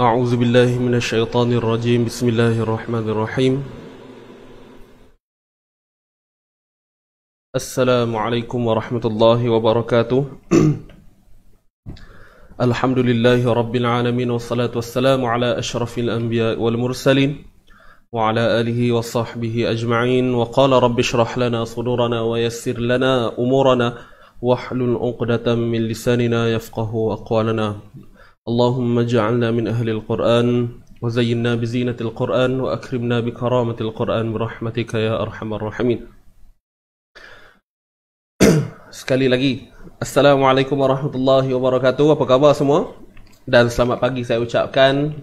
أعوذ بالله من الشيطان الرجيم. بسم الله الرحمن الرحيم. السلام عليكم ورحمة الله وبركاته. الحمد لله رب العالمين والصلاة والسلام على أشرف الأنبياء والمرسلين وعلى آله وصحبه أجمعين. وقال رب اشرح لنا صدورنا ويسر لنا أمورنا واحلل عقدة من لساننا يفقه أقوالنا. اللهم اجعلنا من أهل القرآن وزينا بزينة القرآن وأكرمنا بكرامة القرآن برحمتك يا أرحم الراحمين Sekali lagi Assalamualaikum warahmatullahi wabarakatuh Apa khabar semua? Dan selamat pagi saya ucapkan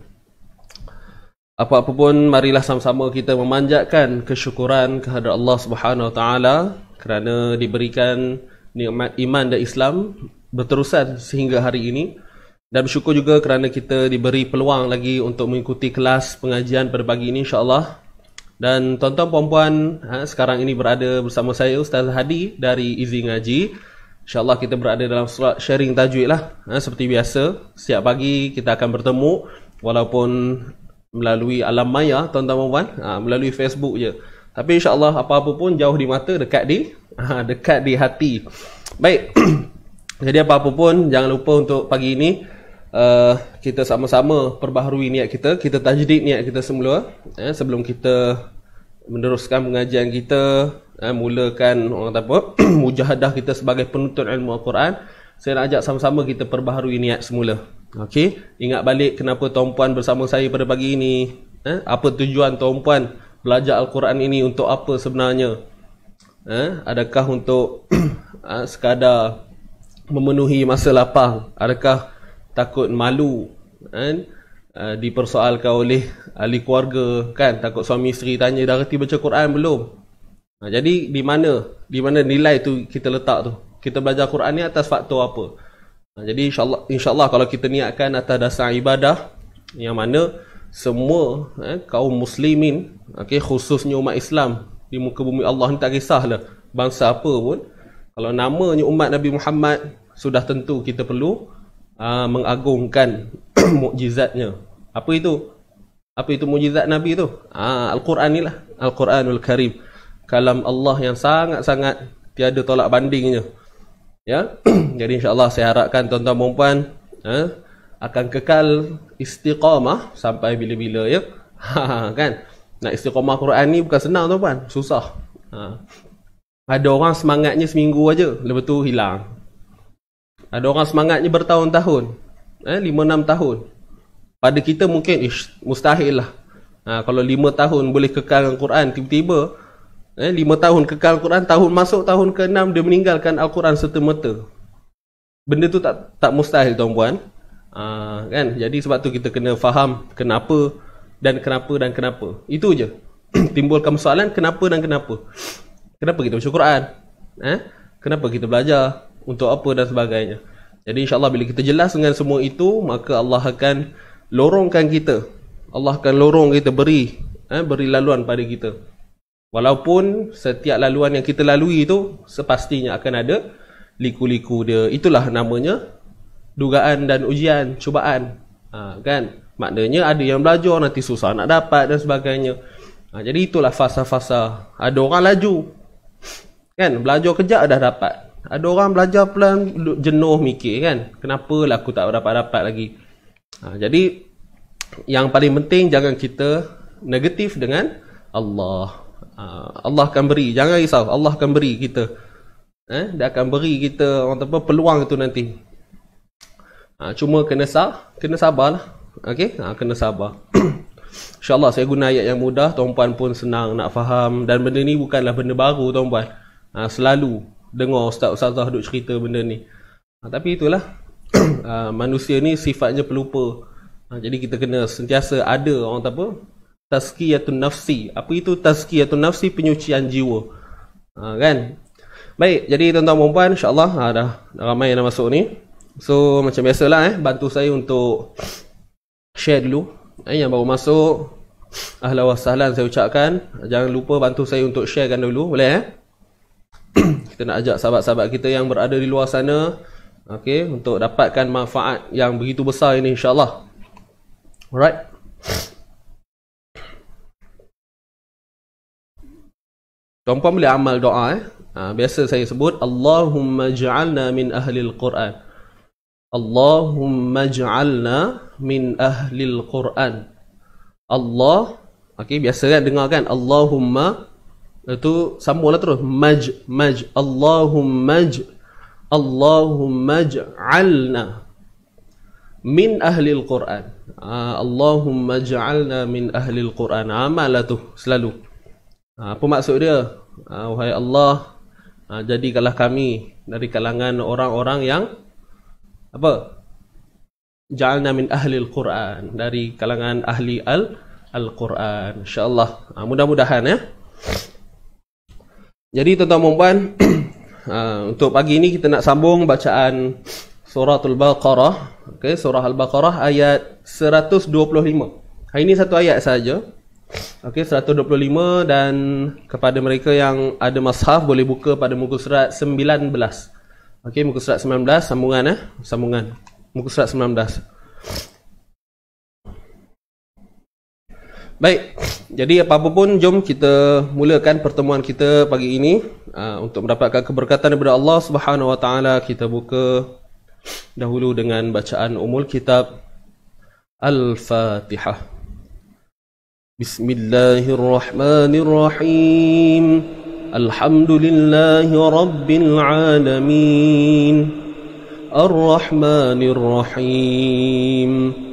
Apa-apa pun marilah sama-sama kita memanjatkan kesyukuran kehadrat Allah Subhanahu Wa Taala kerana diberikan nikmat iman dan Islam berterusan sehingga hari ini dan bersyukur juga kerana kita diberi peluang lagi untuk mengikuti kelas pengajian pada pagi ini insyaAllah. Dan tuan-tuan puan-puan ha, sekarang ini berada bersama saya Ustaz Hadi dari Easy Ngaji. InsyaAllah kita berada dalam surat sharing tajwid lah. Ha, seperti biasa, setiap pagi kita akan bertemu walaupun melalui alam maya tuan-tuan puan-puan, ha, melalui Facebook je. Tapi insyaAllah apa-apa pun jauh di mata dekat di ha, dekat di hati. Baik. Jadi apa-apa pun jangan lupa untuk pagi ini uh, kita sama-sama perbaharui niat kita, kita tajdid niat kita semula eh, sebelum kita meneruskan pengajian kita, eh, mulakan orang kata apa, mujahadah kita sebagai penuntut ilmu Al-Quran. Saya nak ajak sama-sama kita perbaharui niat semula. Okey, ingat balik kenapa tuan-puan bersama saya pada pagi ini, eh, apa tujuan tuan-puan belajar Al-Quran ini untuk apa sebenarnya? Eh, adakah untuk eh, sekadar memenuhi masa lapang? Adakah takut malu kan? Uh, dipersoalkan oleh ahli keluarga kan? Takut suami isteri tanya dah reti baca Quran belum? Ha, jadi di mana di mana nilai tu kita letak tu? Kita belajar Quran ni atas faktor apa? Ha, jadi insyaallah insyaallah kalau kita niatkan atas dasar ibadah yang mana semua eh, kaum muslimin okay, khususnya umat Islam di muka bumi Allah ni tak kisahlah bangsa apa pun. Kalau namanya umat Nabi Muhammad sudah tentu kita perlu uh, mengagungkan mukjizatnya. Apa itu? Apa itu mukjizat Nabi tu? Ah, Al-Quran ni lah. Al-Quranul Karim. Kalam Allah yang sangat-sangat tiada tolak bandingnya. Ya. Jadi insya-Allah saya harapkan tuan-tuan dan puan eh, akan kekal istiqamah sampai bila-bila ya. Ha, kan? Nak istiqamah Quran ni bukan senang tuan-puan, susah. Ha. Ada orang semangatnya seminggu aja, lepas tu hilang. Ada orang semangatnya bertahun-tahun. Eh, 5 6 tahun. Pada kita mungkin ish, mustahil lah. Ha, kalau 5 tahun boleh kekal dengan Quran, tiba-tiba eh, 5 tahun kekal Quran, tahun masuk tahun ke-6 dia meninggalkan Al-Quran serta-merta. Benda tu tak tak mustahil tuan-puan. Ha, kan? Jadi sebab tu kita kena faham kenapa dan kenapa dan kenapa. Itu je. Timbulkan soalan kenapa dan kenapa. Kenapa kita baca Quran? Eh? Kenapa kita belajar? Untuk apa dan sebagainya. Jadi insyaAllah bila kita jelas dengan semua itu, maka Allah akan lorongkan kita. Allah akan lorong kita beri. Eh? Beri laluan pada kita. Walaupun setiap laluan yang kita lalui itu, sepastinya akan ada liku-liku dia. Itulah namanya dugaan dan ujian, cubaan. Ha, kan? Maknanya ada yang belajar nanti susah nak dapat dan sebagainya. Ha, jadi itulah fasa-fasa. Ada orang laju. Kan? Belajar kejap dah dapat. Ada orang belajar pelan jenuh mikir kan. Kenapa lah aku tak dapat-dapat lagi. Ha, jadi yang paling penting jangan kita negatif dengan Allah. Ha, Allah akan beri. Jangan risau. Allah akan beri kita. Eh? Dia akan beri kita orang apa, peluang itu nanti. Ha, cuma kena sah, kena sabarlah. Okey, ha, kena sabar. InsyaAllah saya guna ayat yang mudah, tuan-puan pun senang nak faham. Dan benda ni bukanlah benda baru, tuan-puan. Ha, selalu dengar ustaz-ustazah duk cerita benda ni. Ha, tapi itulah, ha, manusia ni sifatnya pelupa. Ha, jadi kita kena sentiasa ada orang kata apa? Tazkiyatun nafsi. Apa itu tazkiyatun nafsi? Penyucian jiwa. Ha, kan? Baik, jadi tuan-tuan perempuan, insyaAllah ha, dah, dah ramai yang dah masuk ni. So, macam biasalah eh, bantu saya untuk share dulu eh, yang baru masuk ahlan wa sahlan saya ucapkan jangan lupa bantu saya untuk sharekan dulu boleh eh kita nak ajak sahabat-sahabat kita yang berada di luar sana okey untuk dapatkan manfaat yang begitu besar ini insyaallah alright Tuan-puan boleh amal doa eh. Ha, biasa saya sebut Allahumma ja'alna min ahli al-Quran. Allahumma ja'alna min ahlil Quran. Allah, okey biasa kan dengar kan Allahumma itu sambunglah terus maj maj Allahumma j Allahumma ja'alna min ahlil Quran. Uh, Allahumma ja'alna min ahlil Quran. Amal lah tu selalu. Uh, apa maksud dia? Wahai Allah, jadikanlah kami dari kalangan orang-orang yang apa? Ja'alna min ahli al-Quran dari kalangan ahli al Al-Quran. Insya-Allah. Ha, mudah-mudahan ya. Jadi tuan-tuan puan ha, untuk pagi ini kita nak sambung bacaan suratul Baqarah. Okey, surah Al-Baqarah ayat 125. Hari ini satu ayat saja. Okey, 125 dan kepada mereka yang ada mashaf boleh buka pada muka surat 19. Okey, muka surat 19 sambungan eh, sambungan. Muka surat 19. Baik, jadi apa-apapun jom kita mulakan pertemuan kita pagi ini uh, Untuk mendapatkan keberkatan daripada Allah Subhanahu Wa Taala Kita buka dahulu dengan bacaan umul kitab Al-Fatihah. Bismillahirrahmanirrahim. Alhamdulillahi Rabbil Alamin. Ar-Rahmanirrahim. Al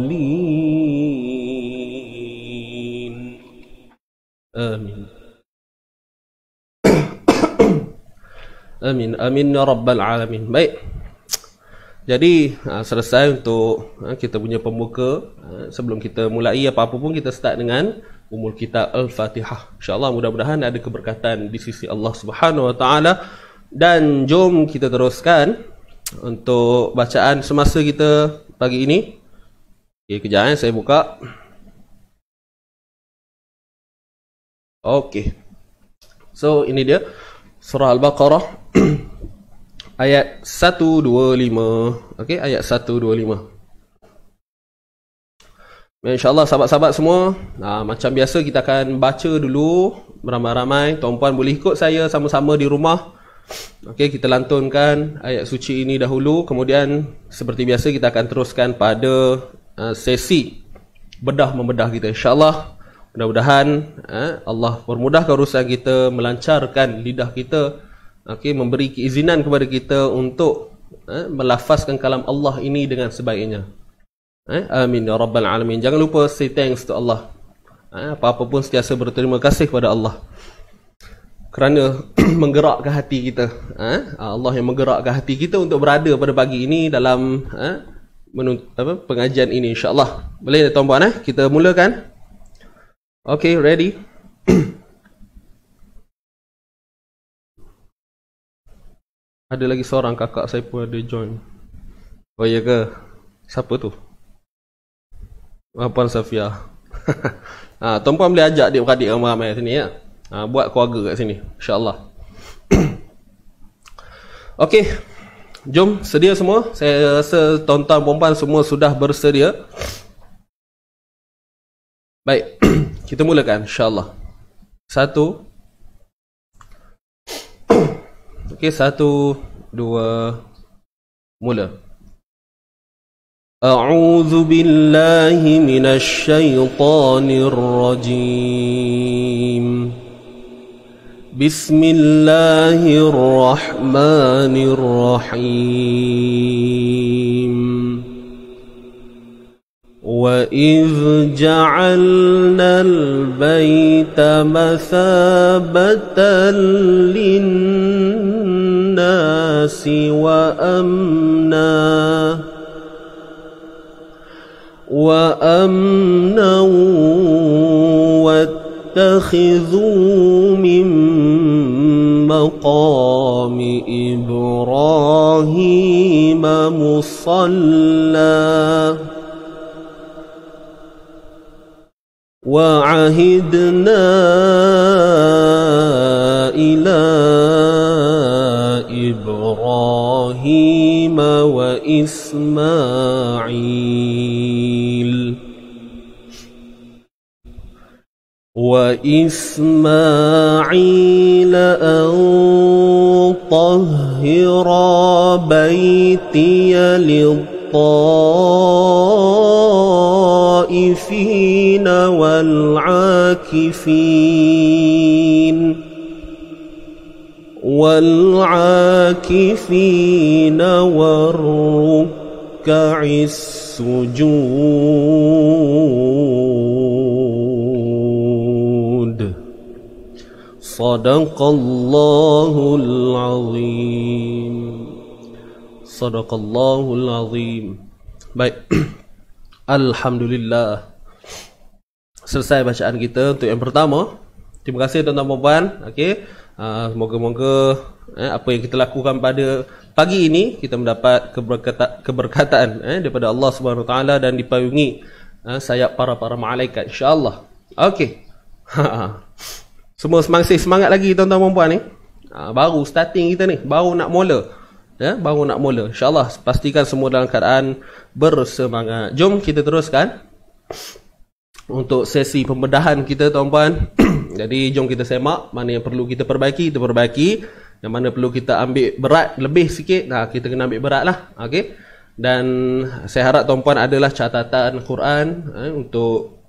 Amin amin ya rabbal alamin. Baik. Jadi ah, selesai untuk ah, kita punya pembuka ah, sebelum kita mulai apa-apa pun kita start dengan umul kita al-Fatihah. Insya-Allah mudah-mudahan ada keberkatan di sisi Allah Subhanahu wa taala dan jom kita teruskan untuk bacaan semasa kita pagi ini. Okey kejap eh saya buka. Okey. So ini dia surah Al-Baqarah ayat 125. Okey, ayat 125. InsyaAllah sahabat-sahabat semua nah, Macam biasa kita akan baca dulu Ramai-ramai Tuan-puan boleh ikut saya sama-sama di rumah Okey, kita lantunkan ayat suci ini dahulu Kemudian seperti biasa kita akan teruskan pada uh, sesi Bedah membedah kita InsyaAllah Mudah-mudahan uh, Allah permudahkan urusan kita Melancarkan lidah kita Okey, memberi keizinan kepada kita untuk uh, melafazkan kalam Allah ini dengan sebaiknya Eh? Amin ya rabbal alamin. Jangan lupa say thanks to Allah. Eh? Apa-apa pun sentiasa berterima kasih kepada Allah. Kerana menggerakkan hati kita. Eh? Allah yang menggerakkan hati kita untuk berada pada pagi ini dalam eh? Menunt- apa? pengajian ini insya-Allah. Boleh tuan-puan eh? Kita mulakan. Okay, ready? ada lagi seorang kakak saya pun ada join. Oh iya ke? Siapa tu? Puan Safia. ha, tuan-puan boleh ajak dia beradik ramai-ramai sini ya. Ha, buat keluarga kat sini. InsyaAllah. Okey. Jom sedia semua. Saya rasa tuan-tuan perempuan semua sudah bersedia. Baik. Kita mulakan insyaAllah. Satu. Okey, satu, dua, mula. أعوذ بالله من الشيطان الرجيم بسم الله الرحمن الرحيم وإذ جعلنا البيت مثابة للناس وأمنا وأمنا واتخذوا من مقام إبراهيم مصلى وعهدنا إلى إبراهيم وإسماعيل. وإسماعيل أن طهر بيتي للطائفين والعاكفين. والعاكفين والركع السجود. صدق الله العظيم. صدق الله العظيم. Baik. Alhamdulillah Selesai bacaan kita untuk yang pertama Terima kasih tuan-tuan dan puan Okey Uh, Semoga-moga eh, apa yang kita lakukan pada pagi ini kita mendapat keberkata, keberkataan eh, daripada Allah taala dan dipayungi eh, sayap para-para malaikat insya-Allah. Okey. Semua semangat semangat lagi tuan-tuan dan puan ni. Uh, baru starting kita ni, baru nak mula. Ya, baru nak mula. Insya-Allah pastikan semua dalam keadaan bersemangat. Jom kita teruskan untuk sesi pembedahan kita tuan-puan. Jadi jom kita semak mana yang perlu kita perbaiki, kita perbaiki. Yang mana perlu kita ambil berat lebih sikit, nah kita kena ambil berat lah. Okay? Dan saya harap tuan-puan adalah catatan Quran eh, untuk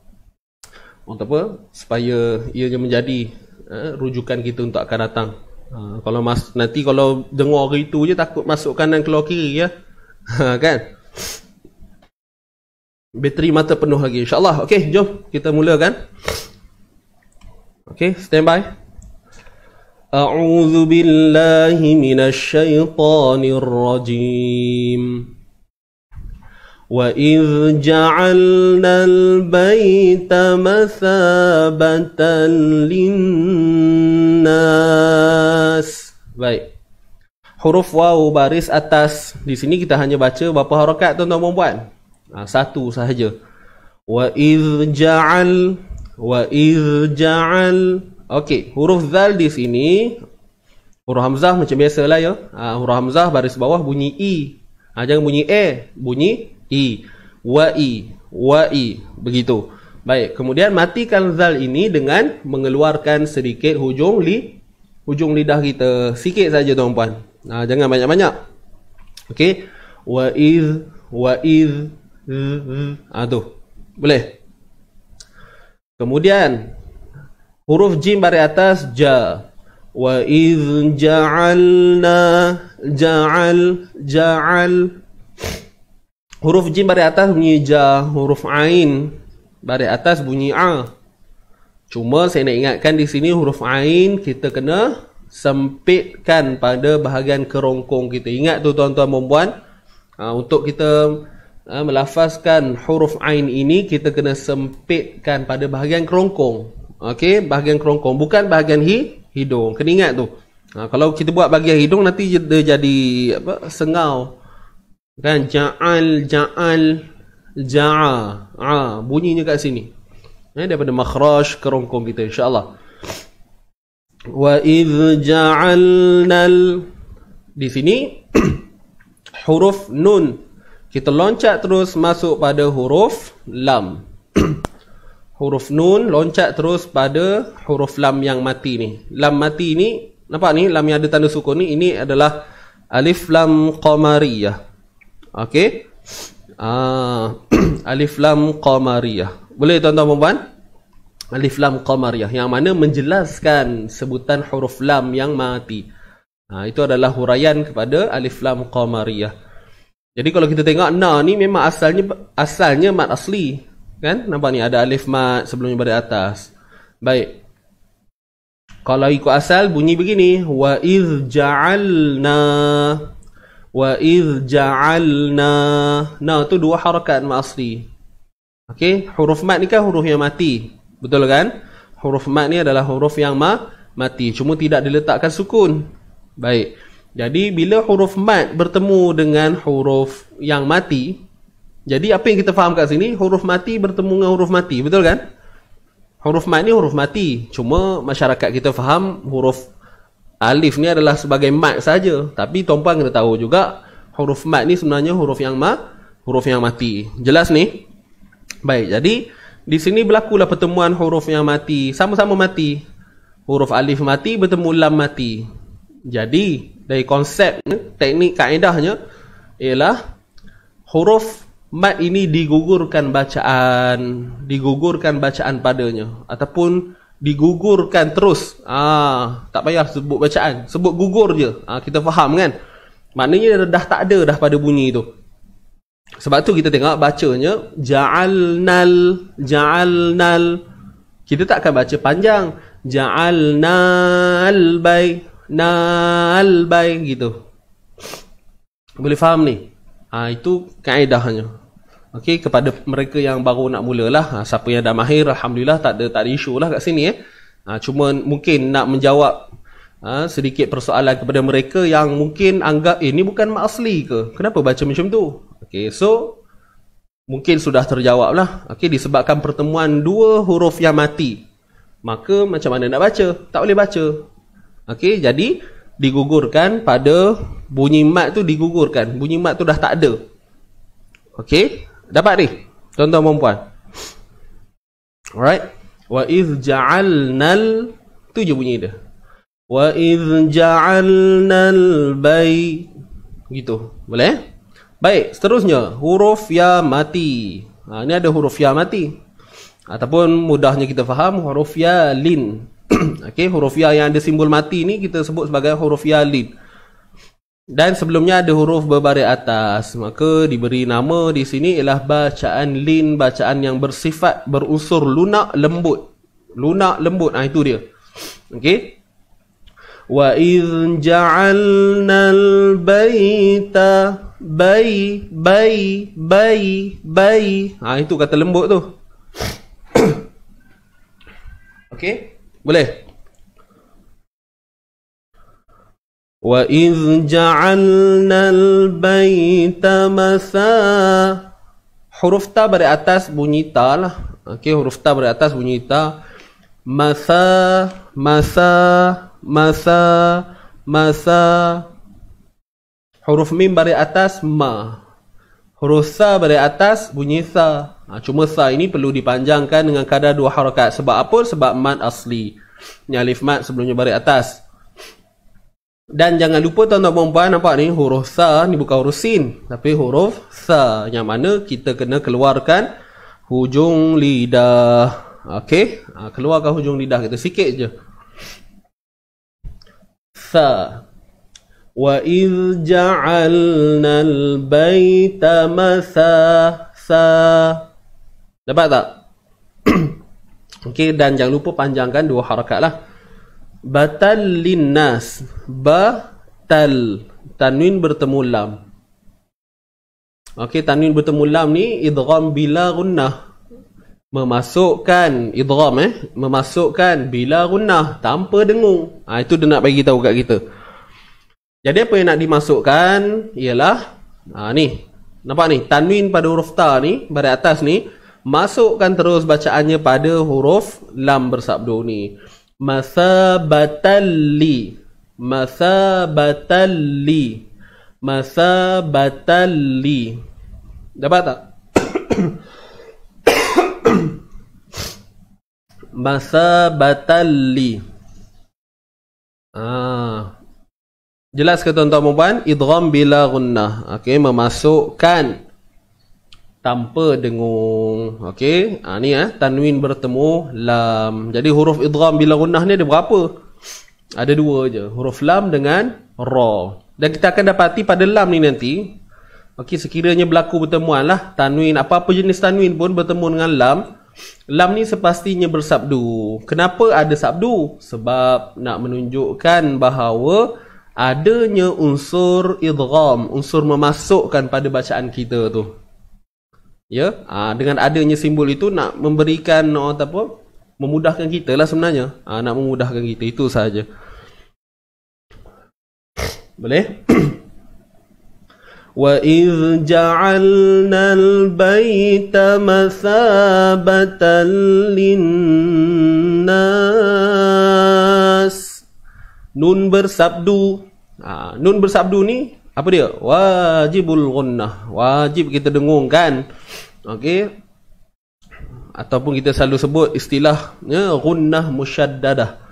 untuk apa? Supaya ianya menjadi eh, rujukan kita untuk akan datang. Ha, kalau mas, nanti kalau dengar itu je takut masuk kanan keluar kiri ya. Ha, kan? Bateri mata penuh lagi insyaAllah Okey jom kita mulakan Okey stand by A'udhu billahi syaithanir rajim وإذ جعلنا البيت مثابة للناس Baik Huruf waw baris atas Di sini kita hanya baca berapa harakat tuan-tuan dan puan ha, Satu sahaja Wa iz ja'al Wa iz ja'al Okey, huruf zal di sini Huruf hamzah macam biasalah ya ha, Huruf hamzah baris bawah bunyi i ha, Jangan bunyi e Bunyi i Wa i Wa i Begitu Baik, kemudian matikan zal ini dengan mengeluarkan sedikit hujung li hujung lidah kita. Sikit saja tuan-puan. Ha, jangan banyak-banyak. Okey. Wa iz wa iz ah tu. Boleh. Kemudian huruf jim baris atas ja. Wa iz ja'alna ja'al ja'al Huruf jim baris atas bunyi ja, huruf ain baris atas bunyi a. Cuma saya nak ingatkan di sini huruf ain kita kena sempitkan pada bahagian kerongkong kita. Ingat tu tuan-tuan dan puan, ha, untuk kita ha, melafazkan huruf ain ini kita kena sempitkan pada bahagian kerongkong. Okey, bahagian kerongkong bukan bahagian hi, hidung. Kena ingat tu. Ha, kalau kita buat bahagian hidung nanti dia jadi apa? Sengau. Kan ja'al ja'al ja'a a bunyinya kat sini. Eh daripada makhraj kerongkong kita insya-Allah. Wa idz ja'alnal di sini huruf nun kita loncat terus masuk pada huruf lam. huruf nun loncat terus pada huruf lam yang mati ni. Lam mati ni nampak ni lam yang ada tanda sukun ni ini adalah alif lam qamariyah. Okey. Ah, alif lam qamariyah. Boleh tuan-tuan puan? Alif lam qamariyah yang mana menjelaskan sebutan huruf lam yang mati. Ha, itu adalah huraian kepada alif lam qamariyah. Jadi kalau kita tengok na ni memang asalnya asalnya mat asli, kan? Nampak ni ada alif mat sebelumnya pada atas. Baik. Kalau ikut asal bunyi begini, wa iz ja'alna Wa iz ja'alna. Na tu dua harakat mat asli. Okey, huruf mat ni kan huruf yang mati. Betul kan? Huruf mat ni adalah huruf yang ma mati. Cuma tidak diletakkan sukun. Baik. Jadi bila huruf mat bertemu dengan huruf yang mati Jadi apa yang kita faham kat sini? Huruf mati bertemu dengan huruf mati. Betul kan? Huruf mat ni huruf mati. Cuma masyarakat kita faham huruf Alif ni adalah sebagai mat saja, tapi tuan-puan kena tahu juga huruf mat ni sebenarnya huruf yang ma, huruf yang mati. Jelas ni? Baik, jadi di sini berlakulah pertemuan huruf yang mati, sama-sama mati. Huruf alif mati bertemu lam mati. Jadi, dari konsep teknik kaedahnya ialah huruf mat ini digugurkan bacaan, digugurkan bacaan padanya ataupun digugurkan terus. Ah, tak payah sebut bacaan, sebut gugur je. Ah, kita faham kan? Maknanya dah tak ada dah pada bunyi tu. Sebab tu kita tengok bacanya ja'alnal ja'alnal. Kita tak akan baca panjang. Ja'alnal bay nal bay gitu. Boleh faham ni? Ah, itu kaedahnya. Okey kepada mereka yang baru nak mulalah, ha, siapa yang dah mahir alhamdulillah tak ada tak ada isu lah kat sini eh. Ha, cuma mungkin nak menjawab ha, sedikit persoalan kepada mereka yang mungkin anggap eh ni bukan mak asli ke? Kenapa baca macam tu? Okey so mungkin sudah terjawab lah. Okey disebabkan pertemuan dua huruf yang mati. Maka macam mana nak baca? Tak boleh baca. Okey jadi digugurkan pada bunyi mat tu digugurkan. Bunyi mat tu dah tak ada. Okey Dapat ni Tuan-tuan perempuan Alright. Wa iz ja'alnal Tu je bunyi dia. Wa iz ja'alnal bay. Gitu. Boleh Baik Seterusnya. Huruf ya mati. Ha, Ini ada huruf ya mati. Ataupun mudahnya kita faham Huruf ya lin. Okay Huruf ya yang ada simbol mati ni Kita sebut sebagai huruf ya lin dan sebelumnya ada huruf berbaris atas. Maka diberi nama di sini ialah bacaan lin, bacaan yang bersifat berunsur lunak lembut. Lunak lembut, ah itu dia. Okey. Wa idh ja'alnal baita bai bai bai bai. Ha itu kata lembut tu. Okey? Boleh? Idh ja'alnal baita masa huruf ta dari atas bunyi ta lah. Okey, huruf ta dari atas bunyi ta. Masa masa masa masa huruf mim dari atas ma. Huruf sa dari atas bunyi sa. Ha, cuma sa ini perlu dipanjangkan dengan kadar dua harakat. Sebab apa? Sebab mat asli. Ni alif mat sebelumnya dari atas. Dan jangan lupa tuan-tuan dan puan nampak ni huruf sa ni bukan huruf sin tapi huruf sa yang mana kita kena keluarkan hujung lidah. Okey, ha, keluarkan hujung lidah kita sikit je. Sa wa iz ja'alna al-baita masa sa Dapat tak? Okey dan jangan lupa panjangkan dua harakat lah. Batal linnas. Batal. Tanwin bertemu lam. Okey, tanwin bertemu lam ni idgham bila gunnah. Memasukkan idgham eh, memasukkan bila gunnah tanpa dengung. Ha, itu dia nak bagi tahu kat kita. Jadi apa yang nak dimasukkan ialah ah ha, ni. Nampak ni, tanwin pada huruf ta ni, pada atas ni, masukkan terus bacaannya pada huruf lam bersabdu ni masabatalli masabatalli masabatalli dapat tak? Masabatalli ah. Jelas ke tuan-tuan puan idgham bila gunnah. Okey memasukkan tanpa dengung. Okey. Ha, ni eh tanwin bertemu lam. Jadi huruf idgham bila gunnah ni ada berapa? Ada dua je. Huruf lam dengan ra. Dan kita akan dapati pada lam ni nanti Okey, sekiranya berlaku pertemuan lah tanwin apa-apa jenis tanwin pun bertemu dengan lam. Lam ni sepastinya bersabdu. Kenapa ada sabdu? Sebab nak menunjukkan bahawa adanya unsur idgham, unsur memasukkan pada bacaan kita tu ya? Ha, dengan adanya simbol itu nak memberikan orang oh, apa memudahkan kita lah sebenarnya. Ha, nak memudahkan kita itu saja boleh? Wa iz ja'alna al-baita masabatan linnas. Nun bersabdu. Ha, nun bersabdu ni apa dia? Wajibul gunnah wajib kita dengungkan Okey. Ataupun kita selalu sebut istilahnya gunnah musyaddadah.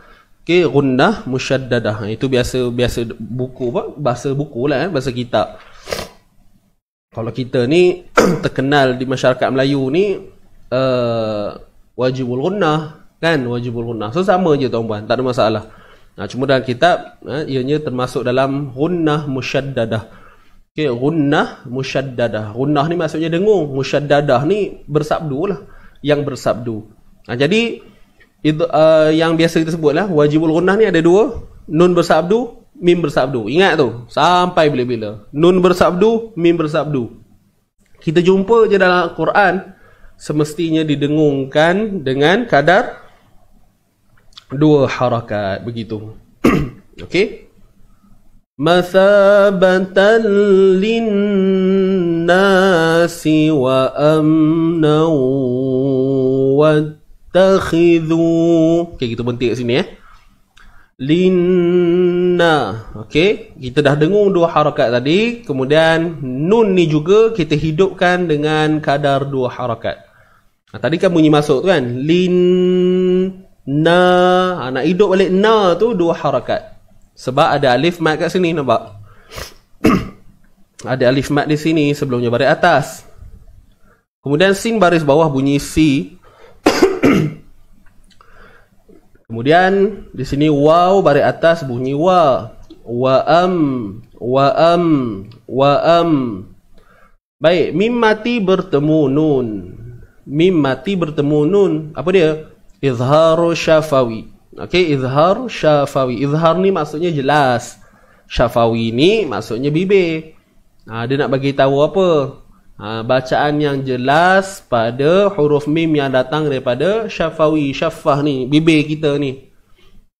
Okey, gunnah musyaddadah. Itu biasa biasa buku apa? Bahasa buku lah eh, bahasa kitab. Kalau kita ni terkenal di masyarakat Melayu ni uh, wajibul gunnah kan wajibul gunnah. So sama je tuan-puan, tak ada masalah. Nah, cuma dalam kitab uh, ianya termasuk dalam gunnah musyaddadah. Okay, gunnah musyaddadah. Gunnah ni maksudnya dengung. Musyaddadah ni bersabdu lah. Yang bersabdu. Ha, jadi, itu, uh, yang biasa kita sebut lah, wajibul gunnah ni ada dua. Nun bersabdu, mim bersabdu. Ingat tu. Sampai bila-bila. Nun bersabdu, mim bersabdu. Kita jumpa je dalam Al-Quran, semestinya didengungkan dengan kadar dua harakat. Begitu. Okey. مثابة للناس وأمنا واتخذوا Okay, kita berhenti kat sini eh. Linna. Okay, kita dah dengung dua harakat tadi. Kemudian nun ni juga kita hidupkan dengan kadar dua harakat. Ha, tadi kan bunyi masuk tu kan. Linna. Ha, nak hidup balik na tu dua harakat. Sebab ada alif mat kat sini nampak. ada alif mat di sini sebelumnya baris atas. Kemudian sin baris bawah bunyi si. Kemudian di sini waw baris atas bunyi wa. Wa am wa am wa am. Baik, mim mati bertemu nun. Mim mati bertemu nun. Apa dia? Izharu syafawi. Okey, izhar syafawi. Izhar ni maksudnya jelas. Syafawi ni maksudnya bibir. Ha, dia nak bagi tahu apa? Ha, bacaan yang jelas pada huruf mim yang datang daripada syafawi, syafah ni, bibir kita ni.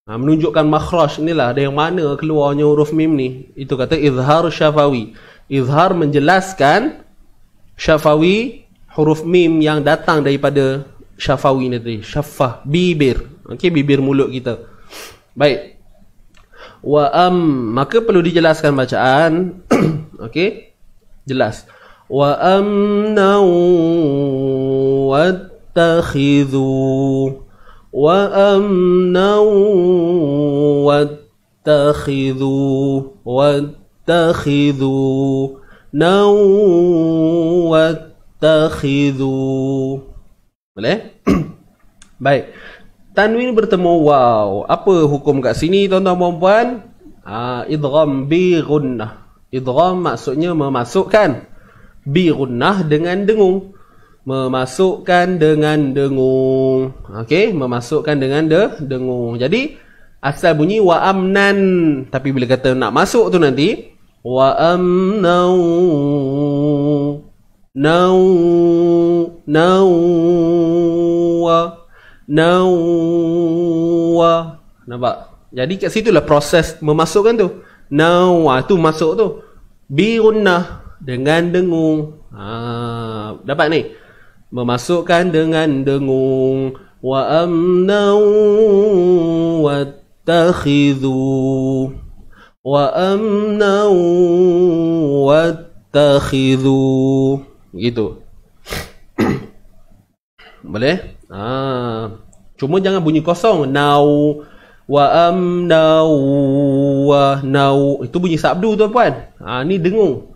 Ha, menunjukkan makhraj inilah dari mana keluarnya huruf mim ni. Itu kata izhar syafawi. Izhar menjelaskan syafawi huruf mim yang datang daripada syafawi ni tadi. Syafah, bibir. Okey, bibir mulut kita. Baik. Wa am, maka perlu dijelaskan bacaan. Okey. Jelas. Wa amna wattakhidhu wa amna wattakhidhu wattakhidhu naw wattakhidhu boleh baik tanwin bertemu waw apa hukum kat sini tuan-tuan dan puan ah idgham bi gunnah. Idgham maksudnya memasukkan. Bi gunnah dengan dengung. Memasukkan dengan dengung. Okey memasukkan dengan de dengung. Jadi asal bunyi wa amnan. Tapi bila kata nak masuk tu nanti wa amnau. Nau nau wa nau nampak? Jadi kat situ lah proses memasukkan tu. Nau wa tu masuk tu. Bi gunnah dengan dengung. Ha, dapat ni? Memasukkan dengan dengung. Wa amnau wattakhidhu wa amnau wattakhidhu gitu. Boleh? Ha. cuma jangan bunyi kosong. Nau wa amnau wa nau. Itu bunyi sabdu tuan puan ha ni dengung.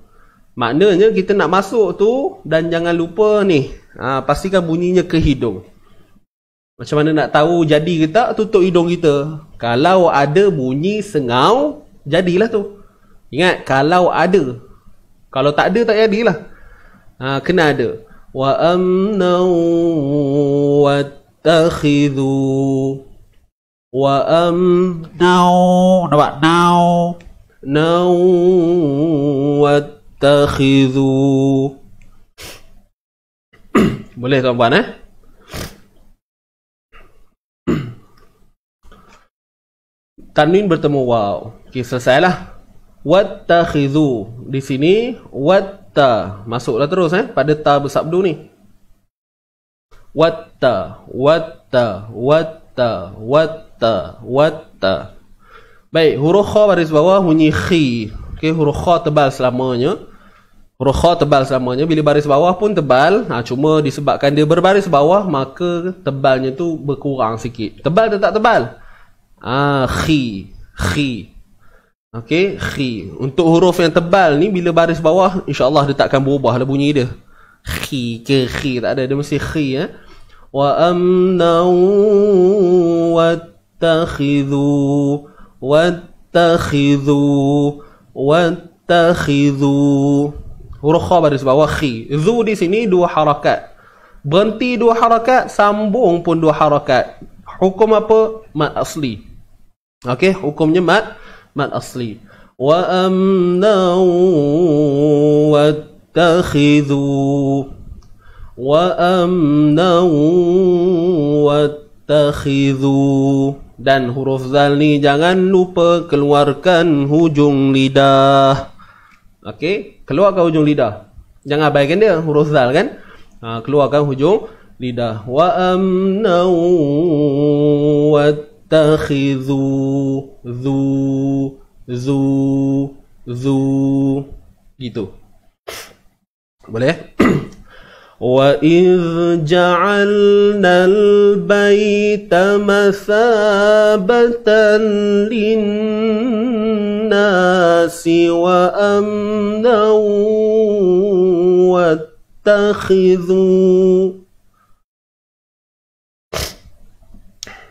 Maknanya kita nak masuk tu dan jangan lupa ni ha, pastikan bunyinya ke hidung. Macam mana nak tahu jadi ke tak tutup hidung kita? Kalau ada bunyi sengau jadilah tu. Ingat kalau ada. Kalau tak ada tak jadilah. Ha, kena ada. Wa amnau wattakhidhu wa amnau nampak? Nau. Nau wattakhidhu. Boleh tuan-puan eh? Tanwin bertemu waw. Okey selesailah. Wattakhidhu. Di sini watta. Masuklah terus eh? Pada ta bersabdu ni. Watta watta watta watta watta baik huruf kha baris bawah bunyi khi. Okey huruf kha tebal selamanya. Huruf kha tebal selamanya. Bila baris bawah pun tebal ha, cuma disebabkan dia berbaris bawah maka tebalnya tu berkurang sikit. Tebal tak tebal? Ah khi. Khi. Okey khi. Untuk huruf yang tebal ni bila baris bawah insyaallah dia takkan berubah lah bunyi dia. Khi ke khi tak ada. Dia mesti khi eh. Wa amnau wattakhidhu wattakhidhu wattakhidhu huruf kha baris bawah khi. Zu di sini dua harakat. Berhenti dua harakat sambung pun dua harakat. Hukum apa? Mat asli. Okey hukumnya mat mat asli. Wa amnau wattakhidhu. Wa amnau wattakhidhu dan huruf zal ni jangan lupa keluarkan hujung lidah. Okey keluarkan hujung lidah. Jangan abaikan dia huruf zal kan? Ha, keluarkan hujung lidah. Wa amnau wattakhidhu zu zu zu. Gitu. Boleh وَإِذْ جَعَلْنَا الْبَيْتَ مَثَابَةً لِلنَّاسِ وَأَمْنًا وَاتَّخِذُوا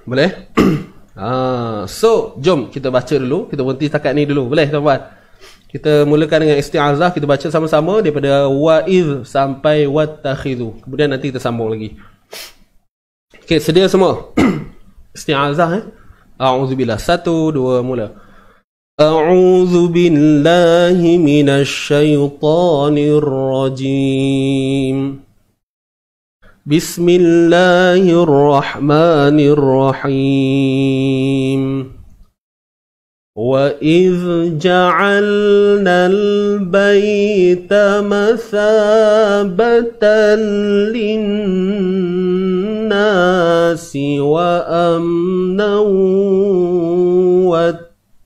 Boleh? ah, so, jom kita baca dulu. Kita berhenti setakat ni dulu. Boleh tuan-tuan? Kita mulakan dengan isti'azah. Kita baca sama-sama daripada wa'idh sampai wattakhidhu. Kemudian nanti kita sambung lagi. Okay, sedia semua? isti'azah eh? A'udzubillah. Satu, dua, mula. أعوذ بالله من الشيطان الرجيم بسم الله الرحمن الرحيم وإذ جعلنا البيت مثابة للناس وأمنا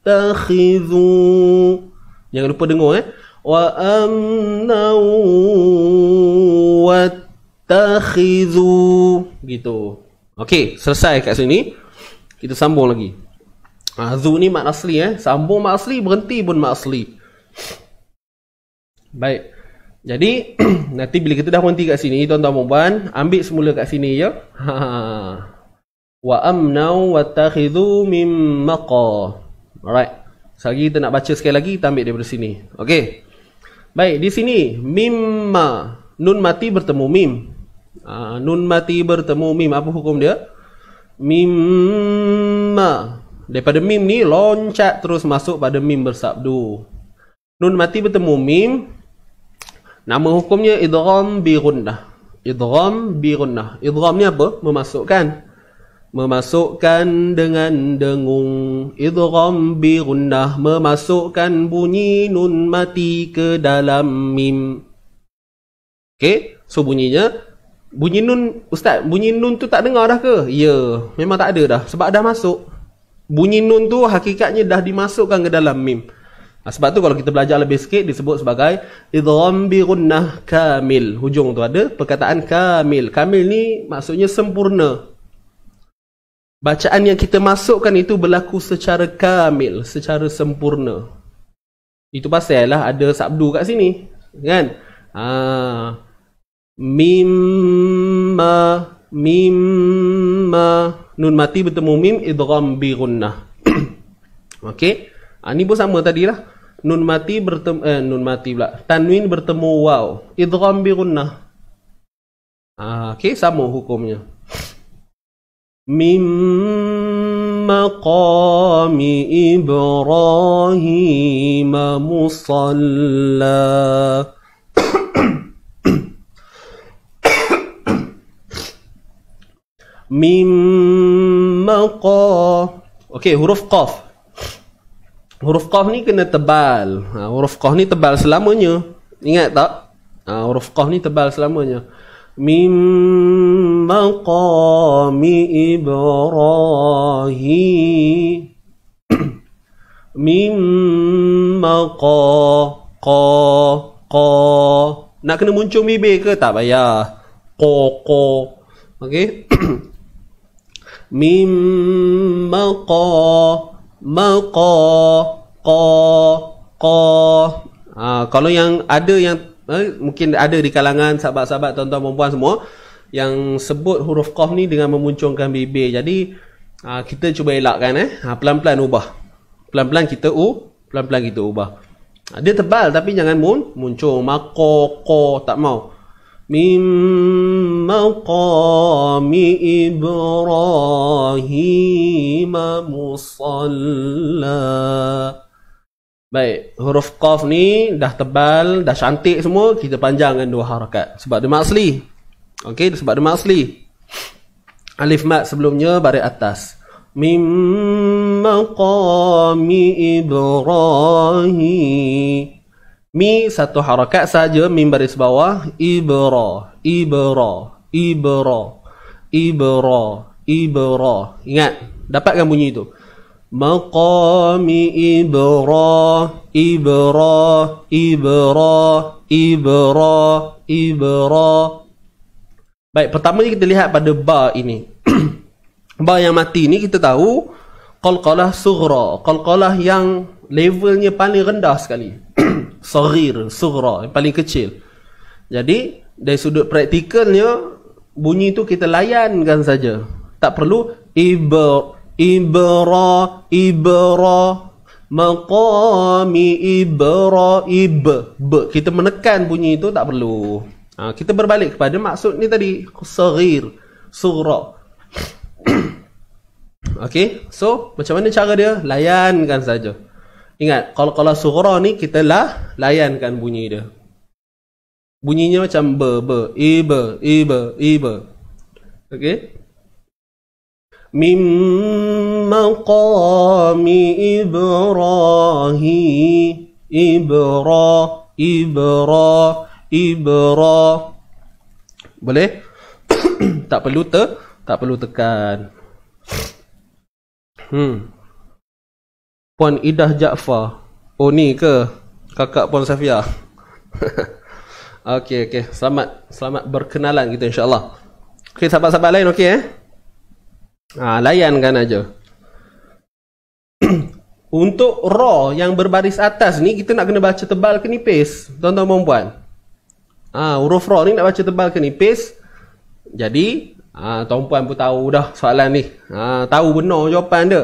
واتخذوا Jangan lupa dengar eh. Wa amna wattakhidhu gitu. Okey, selesai kat sini. Kita sambung lagi. Ha, zu ni mak asli eh. Sambung mak asli, berhenti pun mak asli. Baik. Jadi, nanti bila kita dah berhenti kat sini, tuan-tuan puan, ambil semula kat sini ya. Ha. Wa amnau wattakhidhu mim maqa. Alright. Sekali kita nak baca sekali lagi, kita ambil daripada sini. Okey. Baik, di sini mimma nun mati bertemu mim. Ha, nun mati bertemu mim apa hukum dia? Mimma. Daripada mim ni loncat terus masuk pada mim bersabdu. Nun mati bertemu mim. Nama hukumnya idgham bi gunnah. Idgham bi gunnah. Idgham ni apa? Memasukkan memasukkan dengan dengung idgham bi gunnah memasukkan bunyi nun mati ke dalam mim okey so bunyinya bunyi nun ustaz bunyi nun tu tak dengar dah ke ya memang tak ada dah sebab dah masuk bunyi nun tu hakikatnya dah dimasukkan ke dalam mim ha, sebab tu kalau kita belajar lebih sikit disebut sebagai idgham bi gunnah kamil hujung tu ada perkataan kamil kamil ni maksudnya sempurna Bacaan yang kita masukkan itu berlaku secara kamil, secara sempurna. Itu pasal lah ada sabdu kat sini. Kan? Ha. Mimma, mimma Nun mati bertemu mim, idgham bi gunnah. Okey. Ha, ni pun sama tadi lah. Nun mati bertemu, eh, nun mati pula. Tanwin bertemu waw. Idgham bi gunnah. Ha, Okey, sama hukumnya. من مقام إبراهيم مصلى Mim maqa. okey huruf qaf. Huruf qaf ni kena tebal. Ha, huruf qaf ni tebal selamanya. Ingat tak? Ha, huruf qaf ni tebal selamanya. Mim maqami ibrahim. Mim maqa qa qa. Nak kena muncung bibir ke? Tak payah. Qa qa okey? mim maqa maqa qa qa ha, kalau yang ada yang eh, mungkin ada di kalangan sahabat-sahabat tuan-tuan perempuan semua yang sebut huruf qaf ni dengan memunculkan bibir. Jadi uh, kita cuba elakkan eh. Ha, pelan-pelan ubah. Pelan-pelan kita u, pelan-pelan kita ubah. Uh, dia tebal tapi jangan mun muncul mako ko tak mau. Mim maqami Ibrahim musalla. Baik, huruf qaf ni dah tebal, dah cantik semua, kita panjangkan dua harakat. Sebab dia asli. Okey, sebab dia asli. Alif mat sebelumnya baris atas. Mim maqami Ibrahim. Mi satu harakat saja mim baris bawah ibra ibra ibra ibra ibra. Ingat dapatkan bunyi itu. Maqami ibra ibra ibra ibra ibra. Baik pertamanya kita lihat pada ba ini. Ba yang mati ni kita tahu qalqalah sughra qalqalah yang levelnya paling rendah sekali. Saghir, sughra, yang paling kecil. Jadi, dari sudut praktikalnya bunyi tu kita layankan saja. Tak perlu ibra Ibra Ibra Maqami Ibra Ib B. Kita menekan bunyi itu tak perlu ha, Kita berbalik kepada maksud ni tadi Saghir Surah Okey. So, macam mana cara dia? Layankan saja. Ingat, kalau surah ni kita lah layankan bunyi dia. Bunyinya macam be be ibe ibe ibe. Okey. Mim maqami Ibrahim Ibra Ibra Ibra Boleh? tak perlu te tak perlu tekan. Hmm. Puan Idah Jaafar. Oh ni ke? Kakak Puan Safia. okey okey. Selamat selamat berkenalan kita insya-Allah. Okey sahabat-sahabat lain okey eh? Ha, layankan aja. Untuk ra yang berbaris atas ni kita nak kena baca tebal ke nipis? Tuan-tuan dan puan. Ah, ha, huruf ra ni nak baca tebal ke nipis? Jadi, ah ha, tuan puan pun tahu dah soalan ni. Ah ha, tahu benar jawapan dia.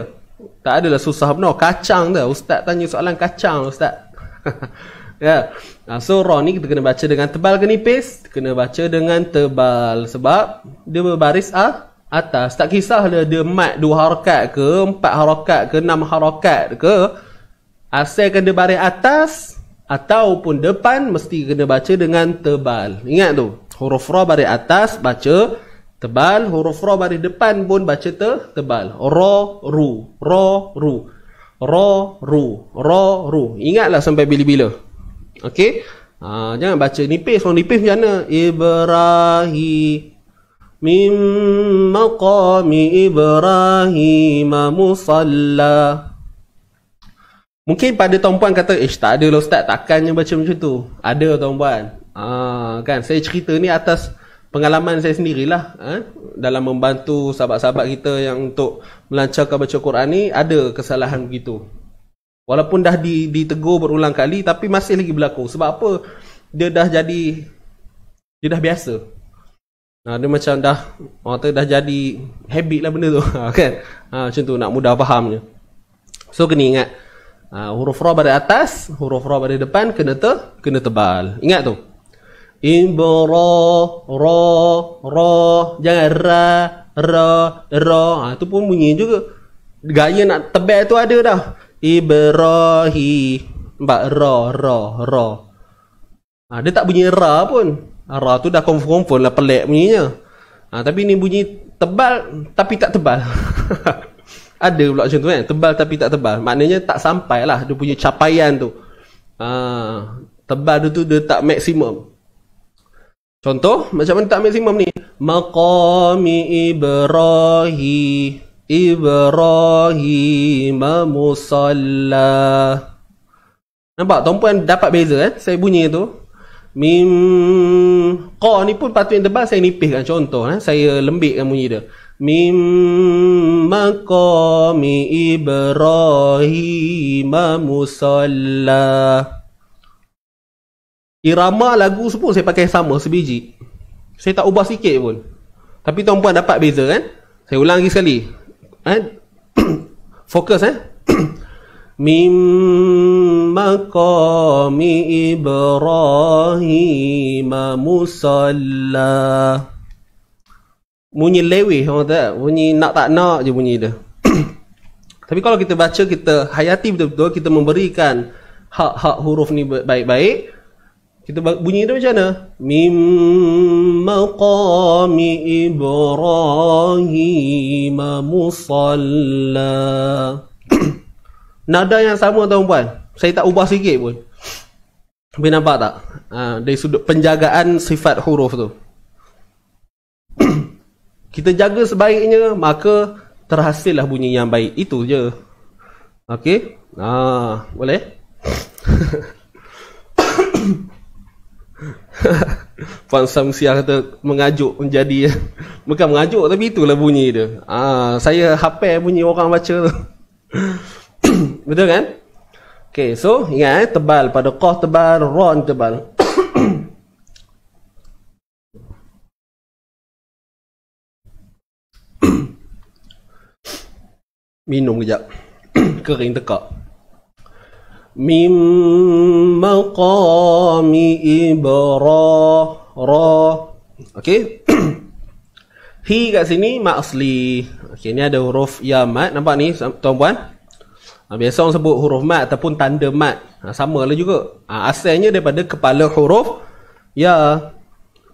Tak adalah susah benar, kacang dah. Ustaz tanya soalan kacang ustaz. ya. Ha, so ra ni kita kena baca dengan tebal ke nipis? Kena baca dengan tebal sebab dia berbaris ah atas tak kisahlah dia mat dua harakat ke empat harakat ke enam harakat ke asalkan dia baris atas ataupun depan mesti kena baca dengan tebal ingat tu huruf ra baris atas baca tebal huruf ra baris depan pun baca te, tebal. Ra ru. Ra ru. Ra ru. Ra ru. Ingatlah sampai bila-bila. Okey? Ha, jangan baca nipis. Orang nipis macam mana? Ibrahim. Min maqami Ibrahim musalla. Mungkin pada tuan-puan kata, eh tak ada lah ustaz, takkannya baca macam tu. Ada tuan-puan. Ah, kan, saya cerita ni atas pengalaman saya sendirilah. Eh? Dalam membantu sahabat-sahabat kita yang untuk melancarkan baca Quran ni, ada kesalahan begitu. Walaupun dah ditegur berulang kali, tapi masih lagi berlaku. Sebab apa? Dia dah jadi, dia dah biasa. Ha, dia macam dah orang kata dah jadi habit lah benda tu ha, kan. Ha, macam tu nak mudah fahamnya. So kena ingat ha, huruf ra pada atas, huruf ra pada depan kena te, kena tebal. Ingat tu. Ibra ra ra jangan ra ra ra. Ha, tu pun bunyi juga. Gaya nak tebal tu ada dah. Ibrahim. Nampak ra ra ra. Ha, dia tak bunyi ra pun. Ra tu dah confirm-confirm lah pelik bunyinya. Ha, tapi ni bunyi tebal tapi tak tebal. Ada pula macam tu kan. Tebal tapi tak tebal. Maknanya tak sampai lah dia punya capaian tu. Ha, tebal tu, tu dia tak maksimum. Contoh macam mana tak maksimum ni? Maqami Ibrahim Ibrahim musalla. Nampak tuan-puan dapat beza eh? Saya bunyi tu. Mim Qa ni pun patut yang tebal saya nipihkan contoh eh. Saya lembikkan bunyi dia Mim maqami Ibrahim musalla Irama lagu semua saya pakai sama sebiji. Saya tak ubah sikit pun. Tapi tuan-puan dapat beza kan? Saya ulang lagi sekali. Eh? Fokus eh? Mim maqami Ibrahim musalla. Bunyi lewih orang tak? Bunyi nak tak nak je bunyi dia. Tapi kalau kita baca kita hayati betul-betul Kita memberikan hak-hak huruf ni baik-baik Kita bunyi dia macam mana? Mim maqami Ibrahim musalla Nada yang sama tuan-puan. Saya tak ubah sikit pun. Tapi nampak tak? Ha, dari sudut penjagaan sifat huruf tu. Kita jaga sebaiknya, maka terhasillah bunyi yang baik. Itu je. Okey? Ha, boleh? Puan Samsia kata mengajuk menjadi bukan mengajuk tapi itulah bunyi dia. Ah, saya hafal bunyi orang baca tu. Betul kan? Okay, so ingat eh, tebal pada qaf tebal, ron tebal. Minum kejap. Kering tekak. Maqami ibra ra. Okay. Hi kat sini mat asli. Okey, ni ada huruf ya mat. Nampak ni tuan-puan? Ha, biasa orang sebut huruf mat ataupun tanda mat. Ha, sama lah juga. Ha, asalnya daripada kepala huruf ya.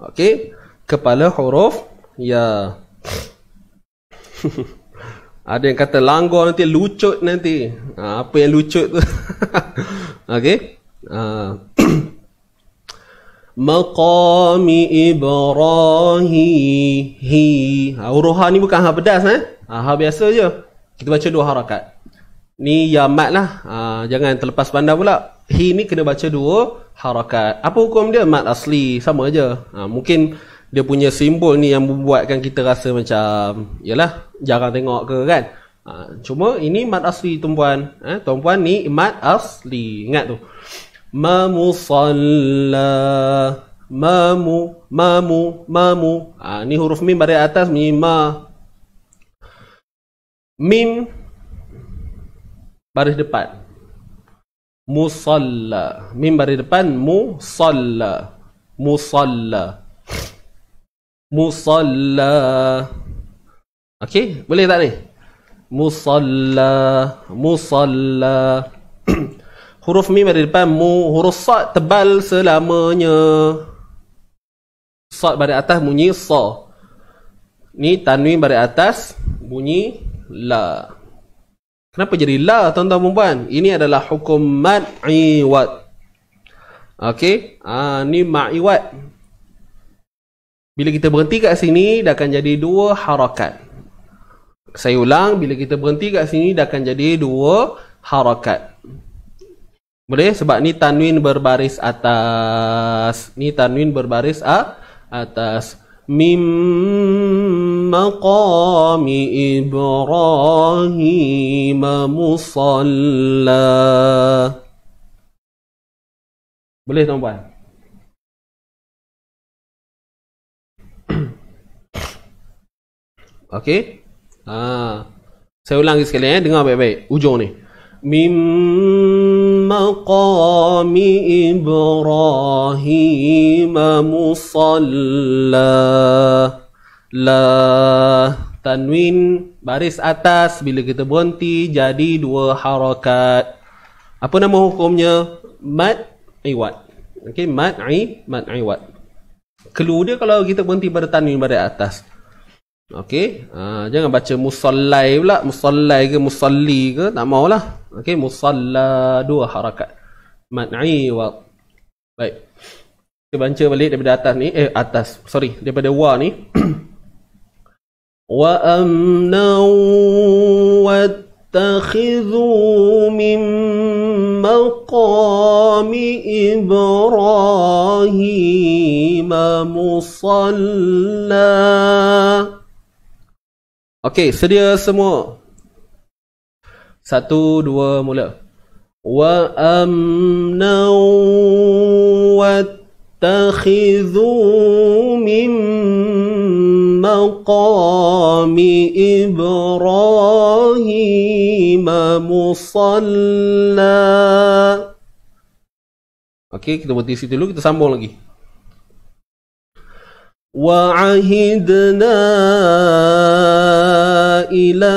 Okey. Kepala huruf ya. ada yang kata langgar nanti lucut nanti. Ha, apa yang lucut tu? Okey. Ha. Maqami Ibrahim hi. Ha, huruf ha ni bukan ha pedas eh. Ha, biasa je. Kita baca dua harakat. Ni ya mat lah. Jangan terlepas pandang pula. Hi ni kena baca dua harakat. Apa hukum dia? Mat asli. Sama. Ha, mungkin dia punya simbol ni yang membuatkan kita rasa macam yalah jarang tengok ke kan. Ha, cuma ini mat asli tuan-puan. Eh, tuan-puan ni mat asli. Ingat tu. Mamusalla mamu mamu mamu. Ah ni huruf mim baris atas mim ma. Mim baris depan. Musalla mim baris depan musalla musalla musalla okey boleh tak ni musalla musalla Huruf mim ada depan mu, huruf sad tebal selamanya. Sad pada atas bunyi sa. Ni tanwin pada atas bunyi la. Kenapa jadi la tuan-tuan perempuan? Ini adalah hukum mad'iwat. Okey, ah ni ma'iwat. Bila kita berhenti kat sini dah akan jadi dua harakat. Saya ulang, bila kita berhenti kat sini dah akan jadi dua harakat. Boleh? Sebab ni tanwin berbaris atas. Ni tanwin berbaris a atas. Mim maqami Ibrahim musalla. Boleh tuan-puan? Okey. Ha. Saya ulang sekali eh, dengar baik-baik ujung ni. Mim maqami Ibrahim musalla la tanwin baris atas bila kita berhenti jadi dua harakat. Apa nama hukumnya? mad iwat. Okey, mad i, mad iwat. Clue dia kalau kita berhenti pada tanwin pada atas. Okey, ha, jangan baca musallai pula, musallai ke musalli ke, tak maulah. Okey, musalla dua harakat. Mad'i wa Baik. Kita baca balik daripada atas ni, eh atas, sorry, daripada wa ni. wa amna wattakhidhu min maqami Ibrahim musalla. Okay, sedia semua. Satu, dua, mula. Wa amnau wa takhidhu min maqami Ibrahim musallah. Okay, kita berhenti situ dulu, kita sambung lagi. Wa ahidna. إلى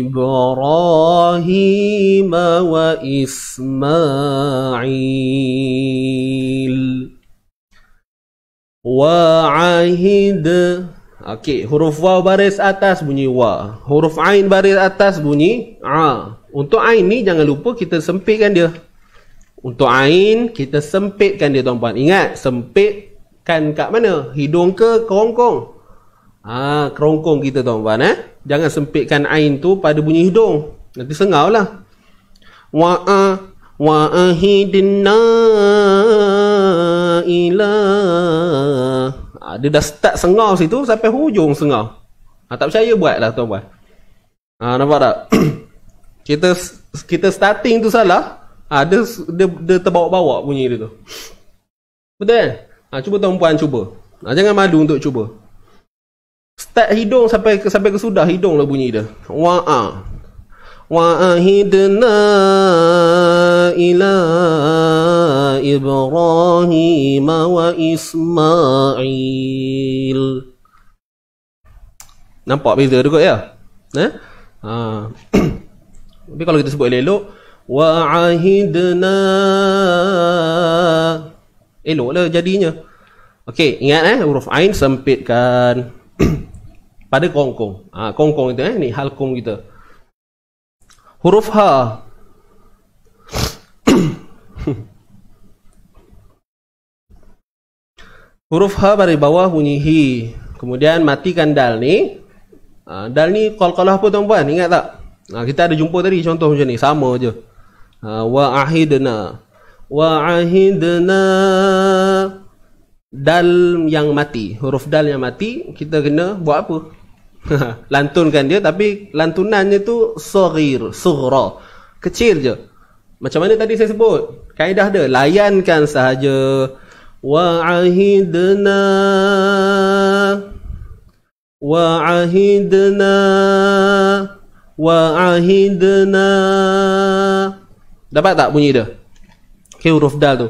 إبراهيم وإسماعيل وعهد Okey, huruf waw baris atas bunyi wa. Huruf ain baris atas bunyi a. Untuk ain ni jangan lupa kita sempitkan dia. Untuk ain kita sempitkan dia tuan-puan. Ingat, sempitkan kat mana? Hidung ke kerongkong? Ah, kerongkong kita tuan-puan eh. Jangan sempitkan ain tu pada bunyi hidung. Nanti sengau lah. Wa'a wa'ahidna ila ah, dia dah start sengau situ sampai hujung sengau. Ah, tak percaya buatlah tuan-puan. Ah, nampak tak? kita kita starting tu salah. Ha, dia, dia, dia terbawa-bawa bunyi dia tu. Betul kan? Ha, cuba tuan-puan cuba. Ha, jangan malu untuk cuba. Start hidung sampai ke sampai ke sudah hidung lah bunyi dia. Wa'a. Wa'ahidna إلى إبراهيم وإسماعيل Nampak beza tu kot ya? Eh? Ha. Tapi kalau kita sebut elok wa ahidna eloklah jadinya. Okey, ingat eh huruf ain sempitkan pada kongkong. Ha, kongkong itu eh ni halkum kita. Huruf ha Huruf ha dari bawah bunyi hi. Kemudian matikan dal ni Ha, dal ni qalqalah apa tuan-puan? Ingat tak? Ha, kita ada jumpa tadi contoh macam ni. Sama je. Ha, wa ahidna. Wa ahidna. Dal yang mati. Huruf dal yang mati. Kita kena buat apa? lantunkan dia tapi lantunannya tu sagir sughra. Kecil je. Macam mana tadi saya sebut? Kaedah dia layankan sahaja. Wa ahidna wa ahidna wa ahidna dapat tak bunyi dia? Huruf dal tu?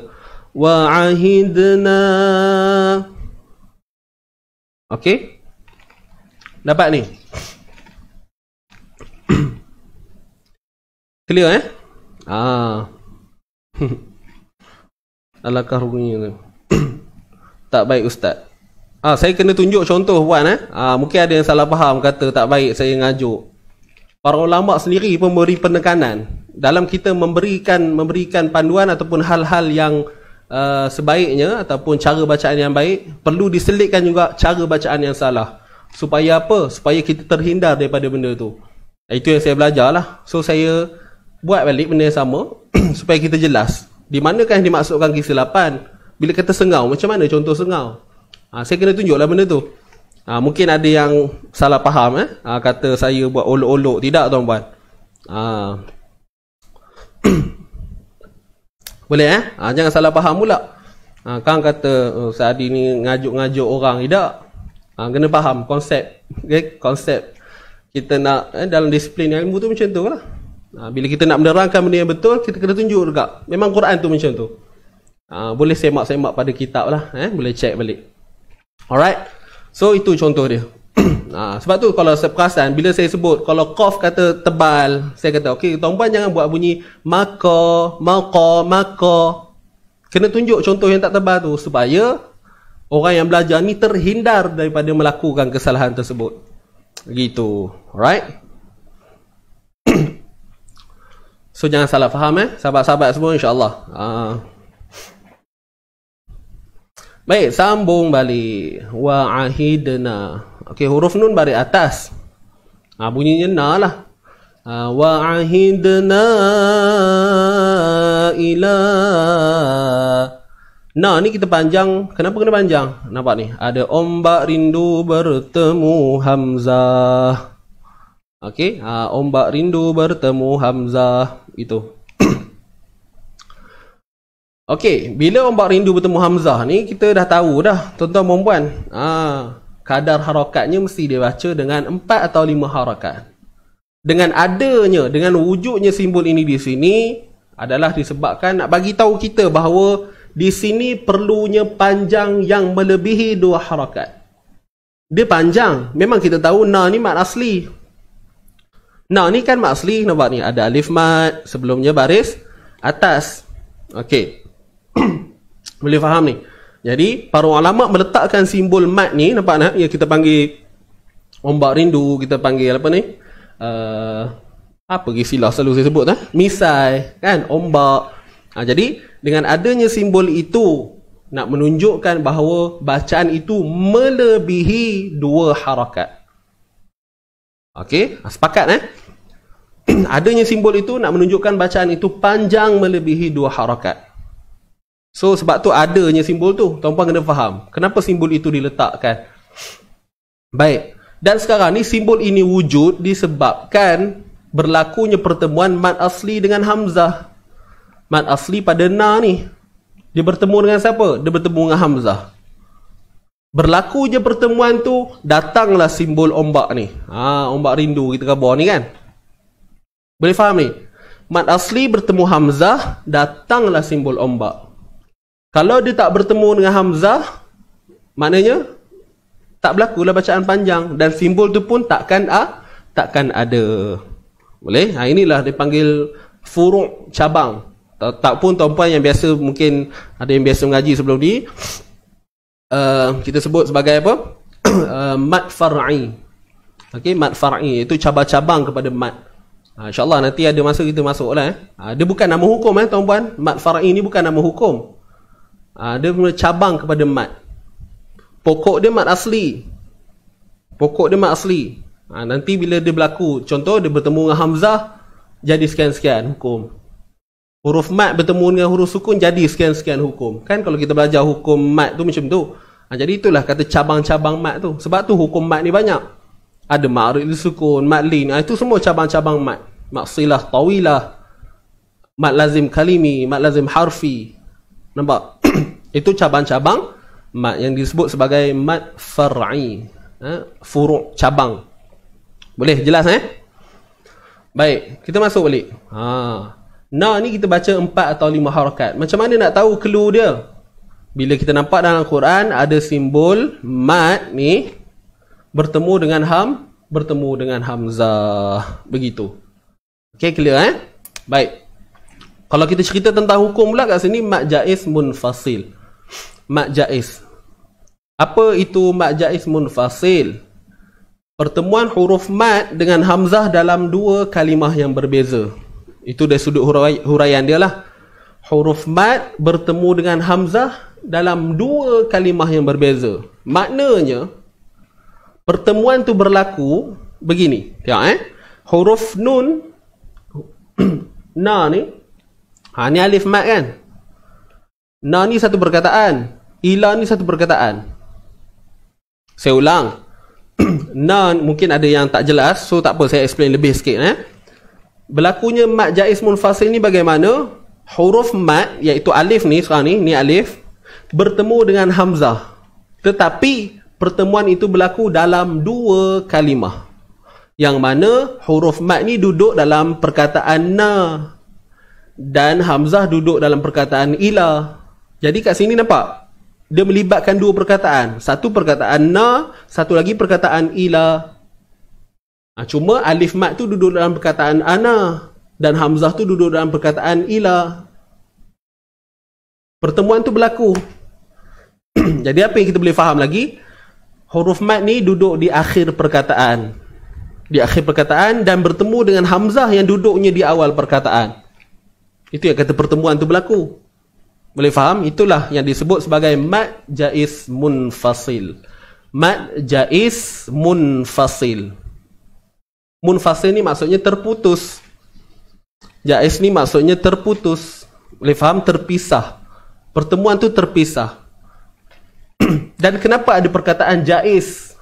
Wa ahidna okey dapat ni clear eh ah alakah bunyi tu tak baik ustaz Ah, saya kena tunjuk contoh puan eh. Ah, mungkin ada yang salah faham kata tak baik saya ngajuk. Para ulama sendiri pun memberi penekanan dalam kita memberikan memberikan panduan ataupun hal-hal yang uh, sebaiknya ataupun cara bacaan yang baik perlu diselitkan juga cara bacaan yang salah. Supaya apa? Supaya kita terhindar daripada benda tu. Itu yang saya belajar lah. So saya buat balik benda yang sama supaya kita jelas. Di manakah yang dimaksudkan kesilapan? Bila kata sengau, macam mana contoh sengau? Ha, saya kena tunjuklah benda tu. Ha, mungkin ada yang salah faham eh. Ha, kata saya buat olok-olok. Tidak tuan-puan. Ha. Boleh eh? Ha, jangan salah faham pula. Ha, kan kata oh, Saadi ni ngajuk-ngajuk orang. Tidak. Ha, kena faham konsep. Okay? Konsep. Kita nak eh, dalam disiplin ilmu tu macam tu lah. Ha, bila kita nak menerangkan benda yang betul, kita kena tunjuk juga. Memang Quran tu macam tu. Ha, boleh semak-semak pada kitab lah. Eh? Boleh check balik. Alright. So itu contoh dia. ha, sebab tu kalau saya perasan bila saya sebut kalau qaf kata tebal, saya kata okey tuan-puan jangan buat bunyi maka, maqa, maka. Kena tunjuk contoh yang tak tebal tu supaya orang yang belajar ni terhindar daripada melakukan kesalahan tersebut. Gitu. Alright. so jangan salah faham eh sahabat-sahabat semua insya-Allah. Ha. Baik, sambung balik. Wa ahidna. Okey, huruf nun balik atas. Ha, bunyinya na lah. Ha, wa ahidna ila Na ni kita panjang. Kenapa kena panjang? Nampak ni. Ada ombak rindu bertemu Hamzah. Okey, ha, ombak rindu bertemu Hamzah. Itu. Okey, bila ombak rindu bertemu Hamzah ni kita dah tahu dah tuan-tuan dan puan. Ha, kadar harakatnya mesti dia baca dengan empat atau lima harakat. Dengan adanya, dengan wujudnya simbol ini di sini adalah disebabkan nak bagi tahu kita bahawa di sini perlunya panjang yang melebihi dua harakat. Dia panjang. Memang kita tahu na ni mat asli. Na ni kan mat asli nampak ni ada alif mat sebelumnya baris atas. Okey. Boleh faham ni? Jadi, para ulama meletakkan simbol mat ni, nampak tak? Ya, kita panggil ombak rindu, kita panggil apa ni? Uh, apa gisilah selalu saya sebut? Eh? Misai, kan? Ombak. Ha, jadi, dengan adanya simbol itu, nak menunjukkan bahawa bacaan itu melebihi dua harakat. Okey, ha, sepakat eh? adanya simbol itu nak menunjukkan bacaan itu panjang melebihi dua harakat. So sebab tu adanya simbol tu. Tuan-puan kena faham. Kenapa simbol itu diletakkan? Baik. Dan sekarang ni simbol ini wujud disebabkan berlakunya pertemuan mat asli dengan Hamzah. Mat asli pada na ni. Dia bertemu dengan siapa? Dia bertemu dengan Hamzah. Berlaku je pertemuan tu, datanglah simbol ombak ni. Ha, ombak rindu kita kabar ni kan? Boleh faham ni? mat asli bertemu hamzah, datanglah simbol ombak. Kalau dia tak bertemu dengan hamzah, maknanya tak berlakulah bacaan panjang dan simbol tu pun takkan ah takkan ada. Boleh? Ha inilah dipanggil furu' cabang. Tak, tak pun tuan-puan yang biasa mungkin ada yang biasa mengaji sebelum ni uh, kita sebut sebagai apa? uh, mat far'i. Okey, mat far'i itu cabang-cabang kepada mat. Ha, InsyaAllah nanti ada masa kita masuk lah. Eh. Ha, dia bukan nama hukum eh tuan-puan. Mat far'i ni bukan nama hukum. Ha, dia cabang kepada mat. Pokok dia mat asli. Pokok dia mat asli. Ha, nanti bila dia berlaku, contoh dia bertemu dengan Hamzah, jadi sekian-sekian hukum. Huruf mat bertemu dengan huruf sukun, jadi sekian-sekian hukum. Kan kalau kita belajar hukum mat tu macam tu. Ha, jadi itulah kata cabang-cabang mat tu. Sebab tu hukum mat ni banyak. Ada ma'rif sukun, mat lin. Ha, itu semua cabang-cabang mat. Mat silah, tawilah. Mat lazim kalimi, mat lazim harfi. Nampak? itu cabang-cabang mat yang disebut sebagai mat far'i. Ha? Furu' cabang. Boleh jelas eh? Baik, kita masuk balik. Ha. Na ni kita baca empat atau lima harakat. Macam mana nak tahu clue dia? Bila kita nampak dalam Quran ada simbol mat ni bertemu dengan ham, bertemu dengan hamzah. Begitu. Okey, clear eh? Baik. Kalau kita cerita tentang hukum pula kat sini, mat jais munfasil. Mat jais. Apa itu mat jais munfasil? Pertemuan huruf mat dengan hamzah dalam dua kalimah yang berbeza. Itu dari sudut hurai, huraian dia lah. Huruf mat bertemu dengan hamzah dalam dua kalimah yang berbeza. Maknanya, pertemuan tu berlaku begini. Tengok eh. Huruf nun na ni ha ni alif mat kan? Na ni satu perkataan, ila ni satu perkataan. Saya ulang. na mungkin ada yang tak jelas, so tak apa saya explain lebih sikit eh. Berlakunya mat jaiz munfasil ni bagaimana? Huruf mat iaitu alif ni sekarang ni, ni alif bertemu dengan hamzah. Tetapi pertemuan itu berlaku dalam dua kalimah. Yang mana huruf mat ni duduk dalam perkataan na dan hamzah duduk dalam perkataan ila. Jadi kat sini nampak dia melibatkan dua perkataan. Satu perkataan na, satu lagi perkataan ila. Ha, cuma alif mat tu duduk dalam perkataan ana dan hamzah tu duduk dalam perkataan ila. Pertemuan tu berlaku. Jadi apa yang kita boleh faham lagi? huruf mat ni duduk di akhir perkataan. Di akhir perkataan dan bertemu dengan hamzah yang duduknya di awal perkataan. Itu yang kata pertemuan tu berlaku. Boleh faham? Itulah yang disebut sebagai mat jais munfasil. Mat jais munfasil. Munfasil ni maksudnya terputus. Jais ni maksudnya terputus. Boleh faham? Terpisah. Pertemuan tu terpisah. Dan kenapa ada perkataan jais?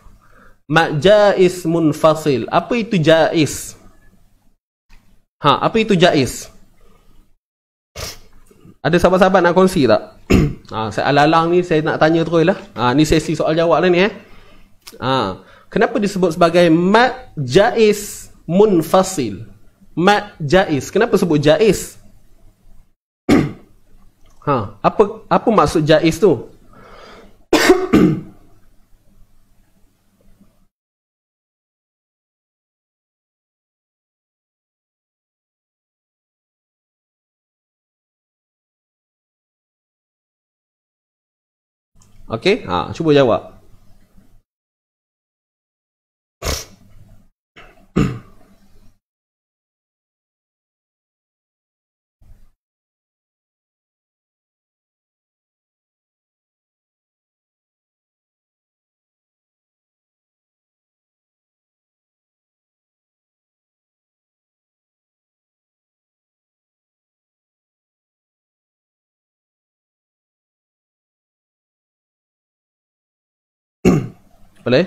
Mak jais munfasil. Apa itu jais? Ha, apa itu jais? Ada sahabat-sahabat nak kongsi tak? ha, saya alalang ni saya nak tanya terus lah. Ha, ni sesi soal jawab lah ni eh. Ha, kenapa disebut sebagai mat jais munfasil? Mat jais. Kenapa sebut jais? ha, apa apa maksud jais tu? Okey, ha, cuba jawab. Boleh?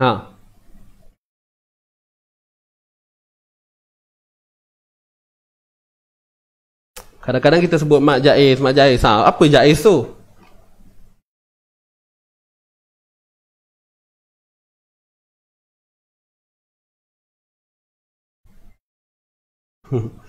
Ha. Kadang-kadang kita sebut mak jaiz, mak jaiz. Ha, apa jaiz tu? Hmm.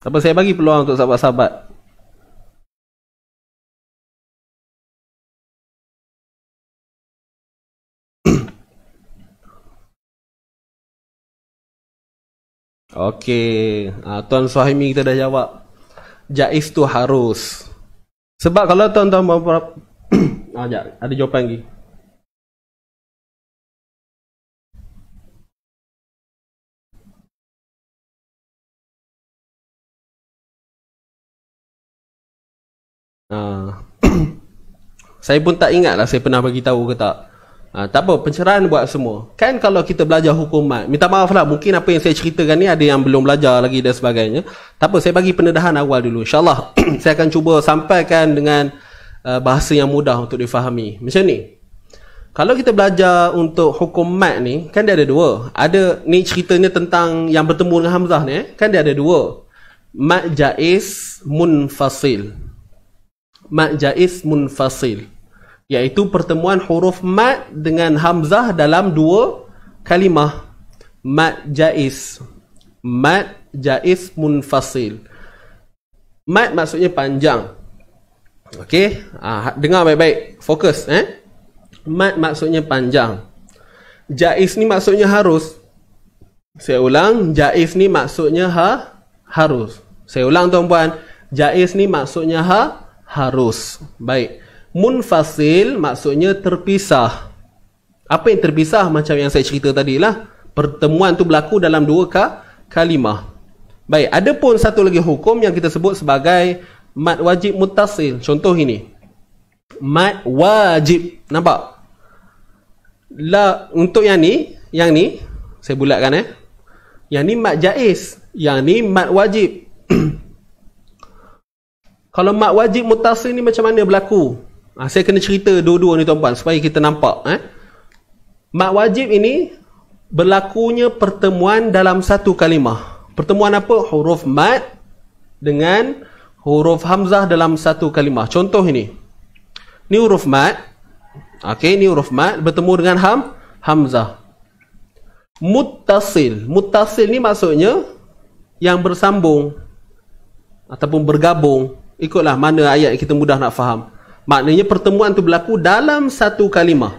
Apa saya bagi peluang untuk sahabat-sahabat? Okey, ha, Tuan Suhaimi kita dah jawab. Jaiz tu harus. Sebab kalau tuan-tuan beberapa ah, ada jawapan lagi. Ah. saya pun tak ingat lah saya pernah bagi tahu ke tak. Ha, tak apa, pencerahan buat semua. Kan kalau kita belajar hukum mat, minta maaf lah, mungkin apa yang saya ceritakan ni ada yang belum belajar lagi dan sebagainya. Tak apa, saya bagi pendedahan awal dulu. InsyaAllah, saya akan cuba sampaikan dengan uh, bahasa yang mudah untuk difahami. Macam ni. Kalau kita belajar untuk hukum mat ni, kan dia ada dua. Ada, ni ceritanya tentang yang bertemu dengan Hamzah ni, eh? kan dia ada dua. Mat jais munfasil. Mat jais munfasil iaitu pertemuan huruf mat dengan hamzah dalam dua kalimah. Mat jaiz mat jaiz munfasil. Mat maksudnya panjang. Okey? Ha, dengar baik-baik. Fokus eh? Mat maksudnya panjang. Jaiz ni maksudnya harus. Saya ulang jaiz ni maksudnya ha harus. Saya ulang tuan-puan. Jaiz ni maksudnya ha harus baik Munfasil maksudnya terpisah. Apa yang terpisah macam yang saya cerita tadi lah. Pertemuan tu berlaku dalam dua ka kalimah. Baik, ada pun satu lagi hukum yang kita sebut sebagai mat wajib mutasil. Contoh ini. Mat wajib. Nampak? La, untuk yang ni, yang ni, saya bulatkan eh. Yang ni mat jais. Yang ni mat wajib. Kalau mat wajib mutasil ni macam mana berlaku? Ha, saya kena cerita dua-dua ni tuan-tuan supaya kita nampak. Eh? Mak wajib ini berlakunya pertemuan dalam satu kalimah. Pertemuan apa? Huruf mat dengan huruf hamzah dalam satu kalimah. Contoh ini. Ni huruf mat. Okey, ni huruf mat bertemu dengan ham hamzah. Muttasil. Muttasil ni maksudnya yang bersambung ataupun bergabung. Ikutlah mana ayat kita mudah nak faham. Maknanya pertemuan tu berlaku dalam satu kalimah.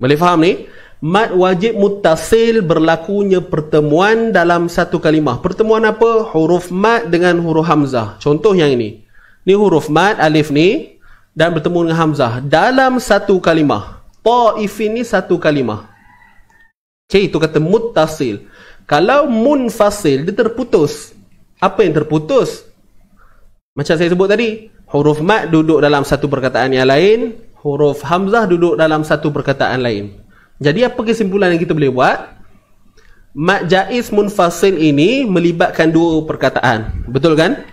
Boleh faham ni? Mat wajib mutasil berlakunya pertemuan dalam satu kalimah. Pertemuan apa? Huruf mat dengan huruf hamzah. Contoh yang ini. Ni huruf mat, alif ni. Dan bertemu dengan hamzah. Dalam satu kalimah. Ta'if ini satu kalimah. Okay, itu kata mutasil. Kalau munfasil, dia terputus. Apa yang terputus? Macam saya sebut tadi. Huruf mat duduk dalam satu perkataan yang lain, huruf hamzah duduk dalam satu perkataan lain. Jadi apa kesimpulan yang kita boleh buat? Mat jaiz munfasil ini melibatkan dua perkataan. Betul kan?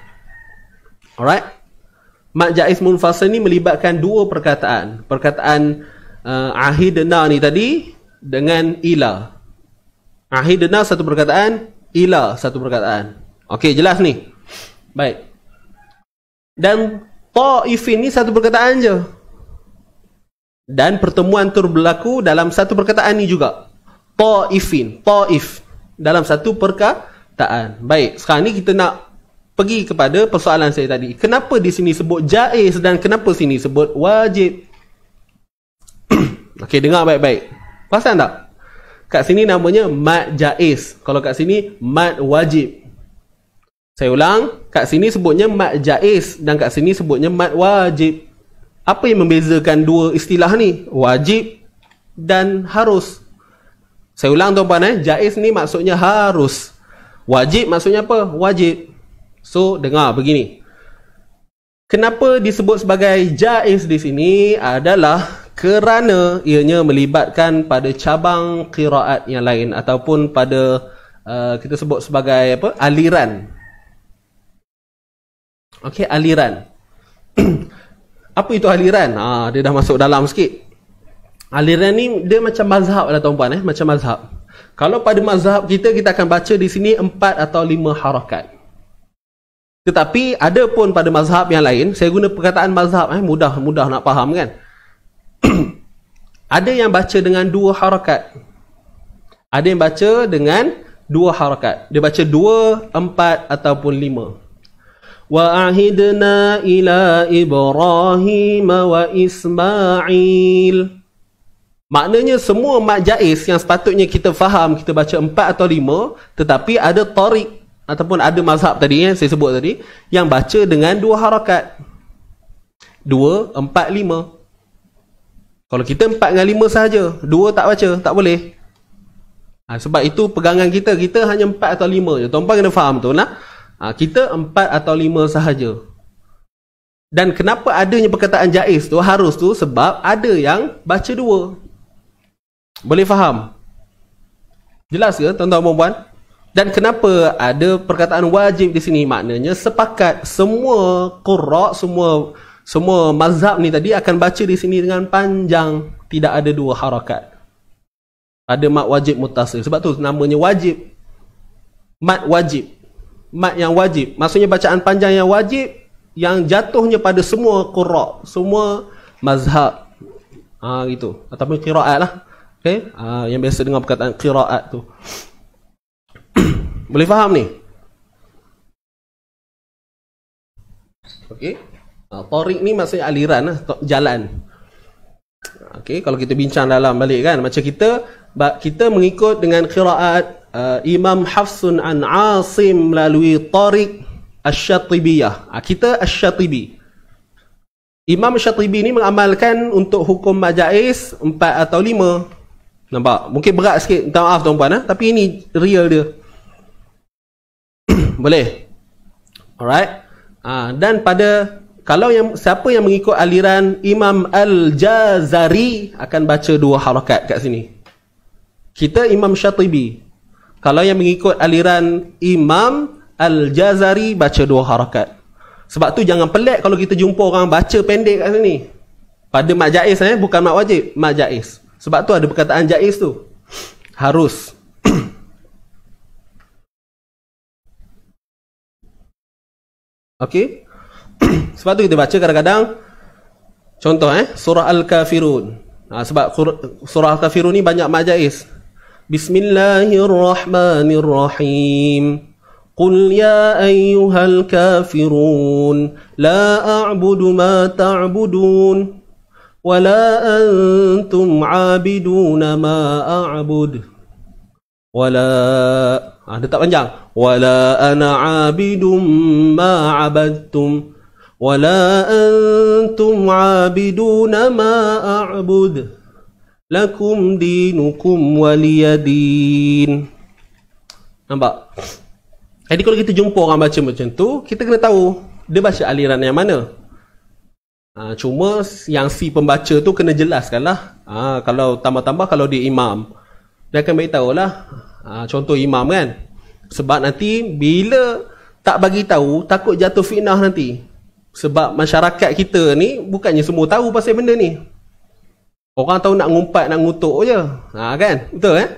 Alright. Mat jaiz munfasil ini melibatkan dua perkataan. Perkataan uh, ahidna ni tadi dengan ila. Ahidna satu perkataan, ila satu perkataan. Okey, jelas ni. Baik. Dan Ta'if ini satu perkataan je. Dan pertemuan tu berlaku dalam satu perkataan ni juga. Ta'ifin. Ta'if. Dalam satu perkataan. Baik, sekarang ni kita nak pergi kepada persoalan saya tadi. Kenapa di sini sebut jaiz dan kenapa sini sebut wajib? Okey, dengar baik-baik. Perasan tak? Kat sini namanya mat jaiz. Kalau kat sini mat wajib. Saya ulang, kat sini sebutnya mat jaiz dan kat sini sebutnya mat wajib. Apa yang membezakan dua istilah ni? Wajib dan harus. Saya ulang tuan-tuan eh, jaiz ni maksudnya harus. Wajib maksudnya apa? Wajib. So, dengar begini. Kenapa disebut sebagai jaiz di sini adalah kerana ianya melibatkan pada cabang qiraat yang lain ataupun pada uh, kita sebut sebagai apa? aliran Okey, aliran. Apa itu aliran? Ah, dia dah masuk dalam sikit. Aliran ni dia macam mazhab lah tuan-puan eh, macam mazhab. Kalau pada mazhab kita kita akan baca di sini empat atau lima harakat. Tetapi ada pun pada mazhab yang lain, saya guna perkataan mazhab eh mudah mudah nak faham kan. ada yang baca dengan dua harakat. Ada yang baca dengan dua harakat. Dia baca dua, empat ataupun lima. Ila Ibrahim wa Ismail. Maknanya semua mat jais yang sepatutnya kita faham, kita baca empat atau lima, tetapi ada tarik ataupun ada mazhab tadi yang saya sebut tadi, yang baca dengan dua harakat. Dua, empat, lima. Kalau kita empat dengan lima sahaja, dua tak baca, tak boleh. Ha, sebab itu pegangan kita, kita hanya empat atau lima je. Tuan-tuan kena faham tu lah. Ha, kita empat atau lima sahaja. Dan kenapa adanya perkataan jais tu, harus tu, sebab ada yang baca dua. Boleh faham? Jelas ke tuan-tuan dan puan? Dan kenapa ada perkataan wajib di sini? Maknanya sepakat semua qurra, semua semua mazhab ni tadi akan baca di sini dengan panjang, tidak ada dua harakat. Ada mat wajib mutasil. Sebab tu namanya wajib. Mat wajib. Mat yang wajib. Maksudnya bacaan panjang yang wajib yang jatuhnya pada semua qurra, semua mazhab. Ah ha, gitu. Ataupun qiraat lah. Okay? Uh, yang biasa dengar perkataan qiraat tu. Boleh faham ni? Okey. Uh, tariq ni maksudnya aliran lah, jalan. Okey, kalau kita bincang dalam balik kan, macam kita kita mengikut dengan qiraat uh, Imam Hafsun an Asim melalui tariq Asy-Syatibiyah. Uh, kita Asy-Syatibi. Imam Syatibi ni mengamalkan untuk hukum majais empat atau lima Nampak? Mungkin berat sikit. Minta maaf tuan-puan. Eh? Tapi ini real dia. Boleh? Alright? Ha, dan pada... Kalau yang siapa yang mengikut aliran Imam Al-Jazari akan baca dua harakat kat sini. Kita Imam Syatibi. Kalau yang mengikut aliran Imam Al-Jazari baca dua harakat. Sebab tu jangan pelik kalau kita jumpa orang baca pendek kat sini. Pada mak jais eh, bukan mak wajib, mak jais. Sebab tu ada perkataan jais tu. Harus. Okey. sebab tu kita baca kadang-kadang contoh eh surah al-kafirun. Ha, sebab surah al-kafirun ni banyak mak jais. Bismillahirrahmanirrahim. قل يا أيها الكافرون لا أعبد ما تعبدون ولا أنتم عابدون ما أعبد ولا ada tak panjang ولا أنا عابد ما عبدتم ولا أنتم عابدون ما أعبد lakum dinukum waliyadin nampak? Jadi kalau kita jumpa orang baca macam tu kita kena tahu dia baca aliran yang mana. Ha, cuma yang si pembaca tu kena jelaskan lah. Ha, kalau tambah-tambah kalau dia imam dia akan beritahu lah. Ha, contoh imam kan. Sebab nanti bila tak bagi tahu takut jatuh fitnah nanti. Sebab masyarakat kita ni bukannya semua tahu pasal benda ni. Orang tahu nak ngumpat, nak ngutuk je. Ha, kan? Betul eh?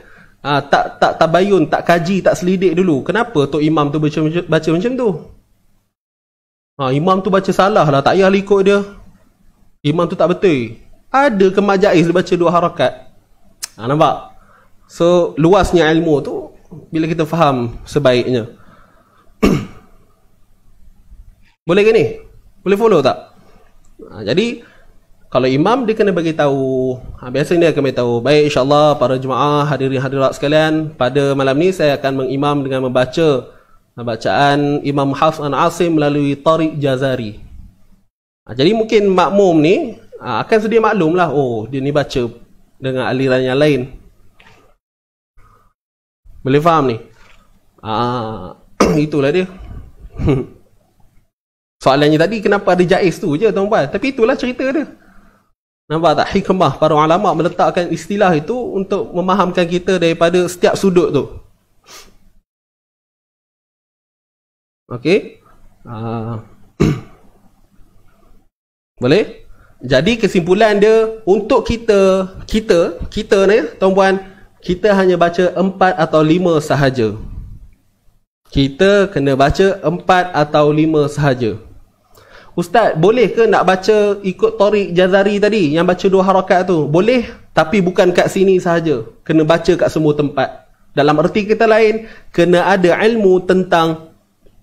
Ha, tak tak tabayun, tak kaji, tak selidik dulu. Kenapa Tok Imam tu baca, baca macam tu? Ha, imam tu baca salah lah. Tak payah ikut dia. Imam tu tak betul. Ada ke majais dia baca dua harakat? Ha, nampak? So, luasnya ilmu tu bila kita faham sebaiknya. Boleh ke ni? Boleh follow tak? Ha, jadi, kalau imam dia kena bagi tahu. Ha, biasanya dia akan bagi tahu. Baik insya-Allah para jemaah hadirin hadirat sekalian, pada malam ni saya akan mengimam dengan membaca bacaan Imam Hafs an Asim melalui Tariq Jazari. Ha, jadi mungkin makmum ni ha, akan sedia maklum lah. Oh, dia ni baca dengan aliran yang lain. Boleh faham ni? Ha, itulah dia. Soalannya tadi, kenapa ada jais tu je tuan-tuan? Tapi itulah cerita dia. Nampak tak? Hikmah para ulama meletakkan istilah itu untuk memahamkan kita daripada setiap sudut tu. Okey? Uh, boleh? Jadi kesimpulan dia untuk kita, kita, kita ni tuan-puan, kita hanya baca empat atau lima sahaja. Kita kena baca empat atau lima sahaja. Ustaz, boleh ke nak baca ikut Tariq Jazari tadi yang baca dua harakat tu? Boleh, tapi bukan kat sini sahaja. Kena baca kat semua tempat. Dalam erti kita lain, kena ada ilmu tentang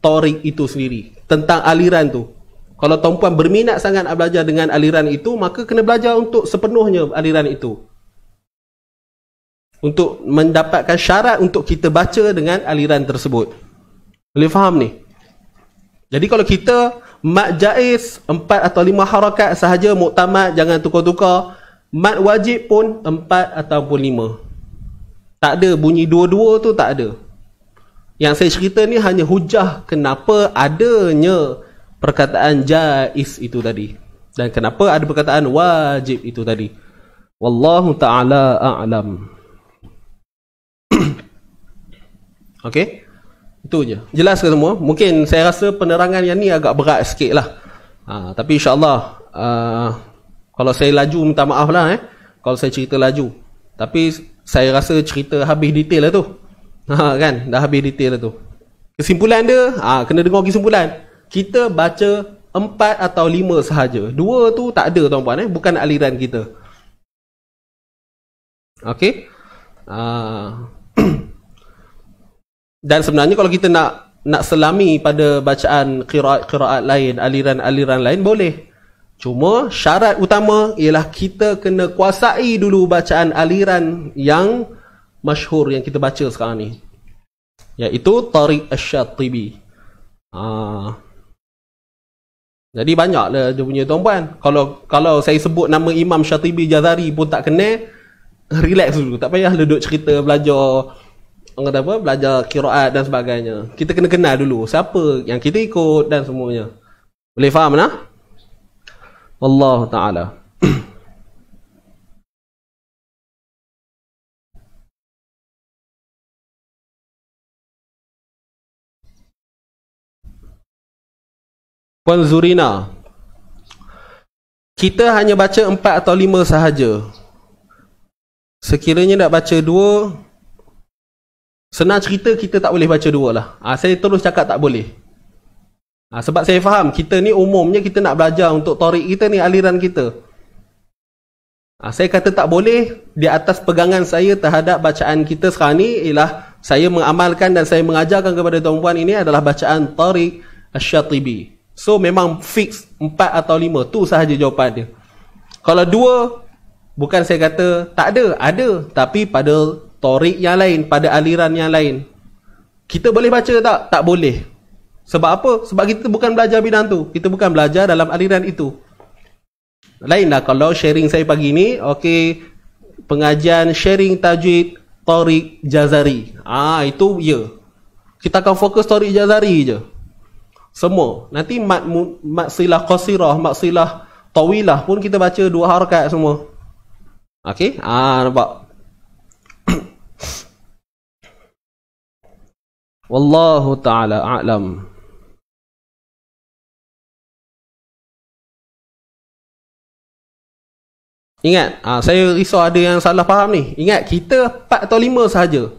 Tariq itu sendiri. Tentang aliran tu. Kalau tuan-puan berminat sangat nak belajar dengan aliran itu, maka kena belajar untuk sepenuhnya aliran itu. Untuk mendapatkan syarat untuk kita baca dengan aliran tersebut. Boleh faham ni? Jadi kalau kita mat jaiz empat atau lima harakat sahaja muktamad jangan tukar-tukar. Mat wajib pun empat ataupun lima. Tak ada bunyi dua-dua tu tak ada. Yang saya cerita ni hanya hujah kenapa adanya perkataan jaiz itu tadi. Dan kenapa ada perkataan wajib itu tadi. Wallahu ta'ala a'lam. Okey? Itu je. Jelas ke semua? Mungkin saya rasa penerangan yang ni agak berat sikit lah. Ha, tapi insyaAllah, uh, kalau saya laju minta maaf lah eh. Kalau saya cerita laju. Tapi saya rasa cerita habis detail lah tu. Ha, kan? Dah habis detail lah tu. Kesimpulan dia, ha, kena dengar kesimpulan. Kita baca empat atau lima sahaja. Dua tu tak ada tuan-puan eh. Bukan aliran kita. Okey? Uh, dan sebenarnya kalau kita nak nak selami pada bacaan qiraat-qiraat lain, aliran-aliran lain boleh. Cuma syarat utama ialah kita kena kuasai dulu bacaan aliran yang masyhur yang kita baca sekarang ni. Iaitu Tariq Asy-Syatibi. Ha. Jadi banyaklah dia punya tuan-puan. Kalau kalau saya sebut nama Imam Syatibi Jazari pun tak kena, relax dulu. Tak payah duduk cerita belajar orang kata apa belajar kiraat dan sebagainya. Kita kena kenal dulu siapa yang kita ikut dan semuanya. Boleh faham nah Allah taala. Puan Zurina Kita hanya baca empat atau lima sahaja. Sekiranya nak baca dua Senang cerita kita tak boleh baca dua lah. Ha, saya terus cakap tak boleh. Ha, sebab saya faham kita ni umumnya kita nak belajar untuk torik kita ni aliran kita. Ha, saya kata tak boleh di atas pegangan saya terhadap bacaan kita sekarang ni ialah saya mengamalkan dan saya mengajarkan kepada tuan-puan ini adalah bacaan Tariq Asy-Syatibi. So memang fix empat atau lima tu sahaja jawapan dia. Kalau dua bukan saya kata tak ada, ada tapi pada torik yang lain, pada aliran yang lain. Kita boleh baca tak? Tak boleh. Sebab apa? Sebab kita bukan belajar bidang tu. Kita bukan belajar dalam aliran itu. Lainlah kalau sharing saya pagi ni, okey, pengajian sharing tajwid Tariq Jazari. Ah itu ya. Kita akan fokus Tariq Jazari je. Semua. Nanti mat mat silah qasirah, mat silah tawilah pun kita baca dua harakat semua. Okey? Ah nampak. Wallahu ta'ala a'lam. Ingat, ha, saya risau ada yang salah faham ni. Ingat, kita 4 atau 5 sahaja.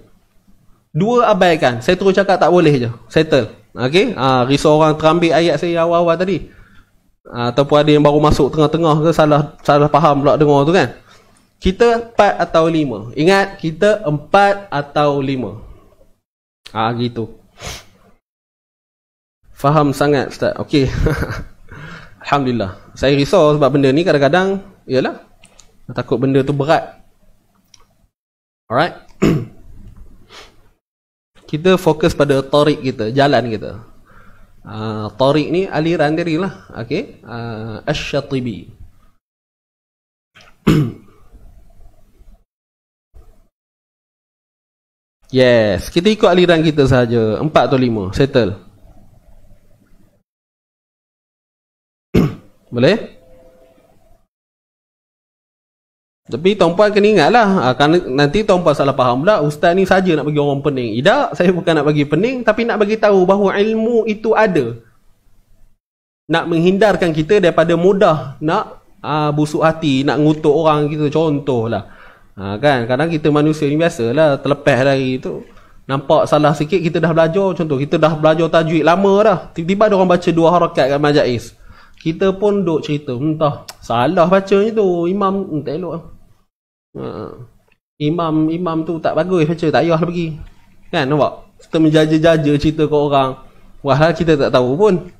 Dua abaikan. Saya terus cakap tak boleh je. Settle. Okay? Ha, risau orang terambil ayat saya awal-awal tadi. Ha, ataupun ada yang baru masuk tengah-tengah ke salah salah faham pula dengar tu kan. Kita 4 atau 5. Ingat, kita 4 atau 5. Ah gitu. Faham sangat Ustaz. Okey. Alhamdulillah. Saya risau sebab benda ni kadang-kadang ialah takut benda tu berat. Alright. kita fokus pada tarik kita, jalan kita. Uh, tarik ni aliran diri lah. Okay. Uh, Ash-Shatibi. Yes, kita ikut aliran kita saja. Empat atau lima, settle. Boleh? Tapi tuan-puan kena ingat lah. Ah, nanti tuan-puan salah faham pula. Ustaz ni saja nak bagi orang pening. Tidak, saya bukan nak bagi pening. Tapi nak bagi tahu bahawa ilmu itu ada. Nak menghindarkan kita daripada mudah nak uh, busuk hati, nak ngutuk orang kita. Contoh lah. Ha, kan? Kadang kita manusia ni biasalah terlepas dari itu nampak salah sikit kita dah belajar contoh kita dah belajar tajwid lama dah. Tiba-tiba ada orang baca dua harakat kat majais kita pun duk cerita entah salah bacanya tu imam hmm, tak elok lah. ha. imam imam tu tak bagus baca tak payah pergi. Kan nampak? Kita menjaja-jaja cerita ke orang. Wah kita tak tahu pun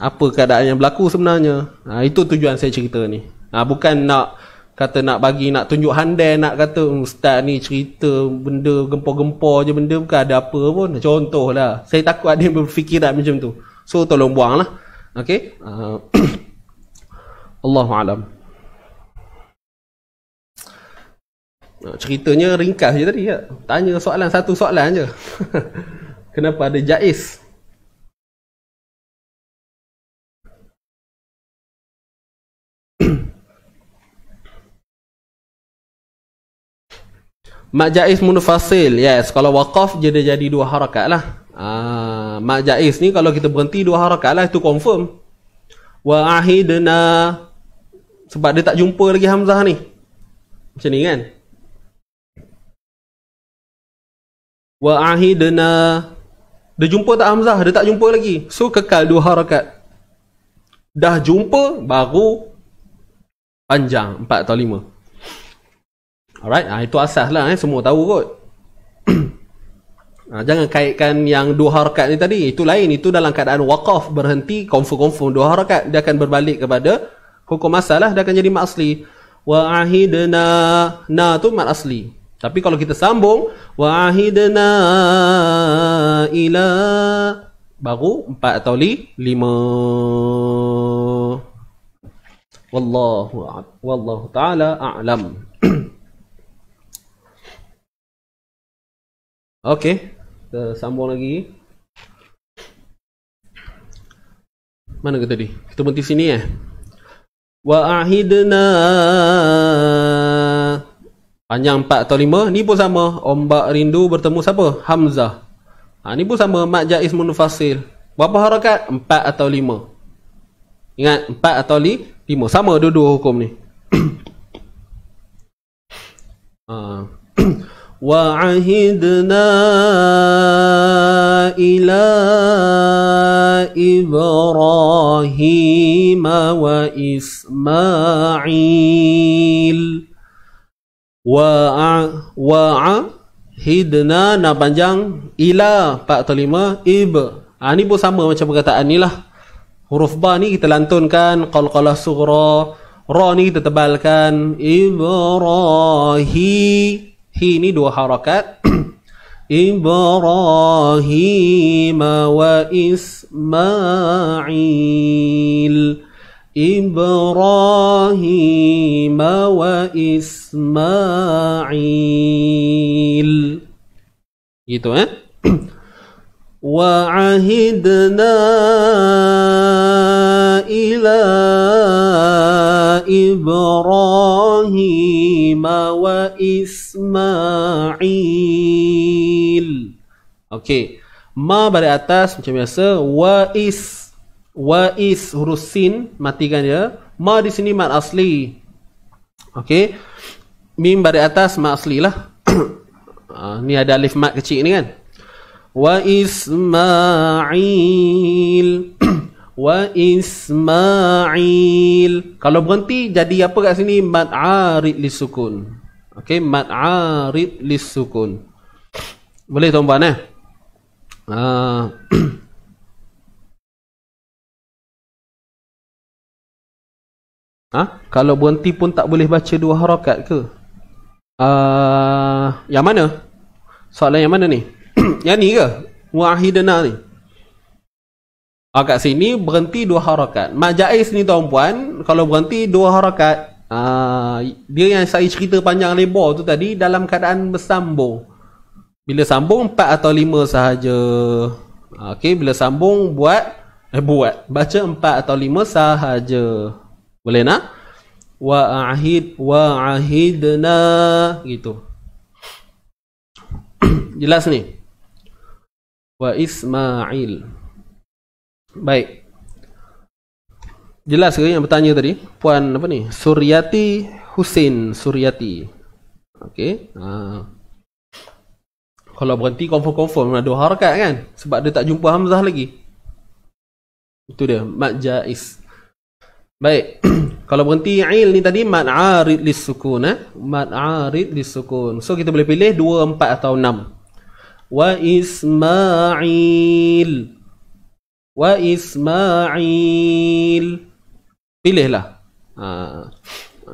apa keadaan yang berlaku sebenarnya. Ha, itu tujuan saya cerita ni. Ha, bukan nak kata nak bagi nak tunjuk handai nak kata "Hmm, ustaz ni cerita benda gempor-gempor je benda bukan ada apa pun contoh lah saya takut ada yang berfikiran macam tu so tolong buang lah ok uh, Allahu alam ceritanya ringkas je tadi ya. Tanya soalan satu soalan je. Kenapa ada jais? Mak jais munafasil. Yes, kalau waqaf dia jadi dua harakat lah. Ah, mak jais ni kalau kita berhenti dua harakat lah itu confirm. Wa ahidna sebab dia tak jumpa lagi hamzah ni. Macam ni kan? Wa ahidna dia jumpa tak hamzah, dia tak jumpa lagi. So kekal dua harakat. Dah jumpa baru panjang empat atau lima. Alright, ah, itu asas lah eh. semua tahu kot. ah, jangan kaitkan yang dua harakat ni tadi, itu lain, itu dalam keadaan waqaf berhenti confirm-confirm dua harakat, dia akan berbalik kepada hukum asal lah, dia akan jadi mat asli. Wa ahidna na tu mat asli. Tapi kalau kita sambung wa ahidna ila baru empat atau li lima. Wallahu wallahu taala a'lam. Okey, kita sambung lagi. Mana ke tadi? Kita berhenti sini eh. Wa ahidna panjang 4 atau 5 ni pun sama ombak rindu bertemu siapa? Hamzah. Ha ni pun sama mat jaiz munfasil. Berapa harakat? 4 atau 5. Ingat 4 atau 5 sama dua-dua hukum ni. ha. وعهدنا إلى إبراهيم وإسماعيل وعهدنا nak panjang ila 4 atau 5 ib ha, ni pun sama macam perkataan ni lah huruf ba ni kita lantunkan qalqalah sughra ra ni kita tebalkan ibrahim hi ni dua harakat. Ibrahim wa Ismail. Ibrahim wa Ismail. Gitu eh? Wa ahidna ila إبراهيم وإسماعيل Okey. Ma balik atas macam biasa. Wa is. Wa is huruf sin. Matikan dia. Ma di sini mat asli. Okey. Mim balik atas mat asli lah. uh, ni ada alif mat kecil ni kan. Wa Ismail. wa Ismail. Kalau berhenti jadi apa kat sini? Mad arid lisukun. Okey, mad arid lisukun. Boleh tuan-puan eh? Uh, ha? Kalau berhenti pun tak boleh baca dua harakat ke? Uh, yang mana? Soalan yang mana ni? yang ni ke? Wahidana ni. Kat sini berhenti dua harakat. Majais ni tuan-puan, kalau berhenti dua harakat, ah, dia yang saya cerita panjang lebar tu tadi dalam keadaan bersambung. Bila sambung empat atau lima sahaja. Ah, Okey, bila sambung buat eh buat baca empat atau lima sahaja. Boleh nak? Wa ahid wa ahidna gitu. Jelas ni. Wa Ismail. Baik. Jelas ke yang bertanya tadi? Puan apa ni? Suryati Husin Suryati. Okey. Ha. Kalau berhenti confirm-confirm ada harakat kan? Sebab dia tak jumpa hamzah lagi. Itu dia, mad jaiz. Baik. Kalau berhenti il ni tadi mad arid lis sukun eh. Mad arid lis sukun. So kita boleh pilih 2, 4 atau 6. Wa Ismail. Wa Ismail. Pilihlah. Ha.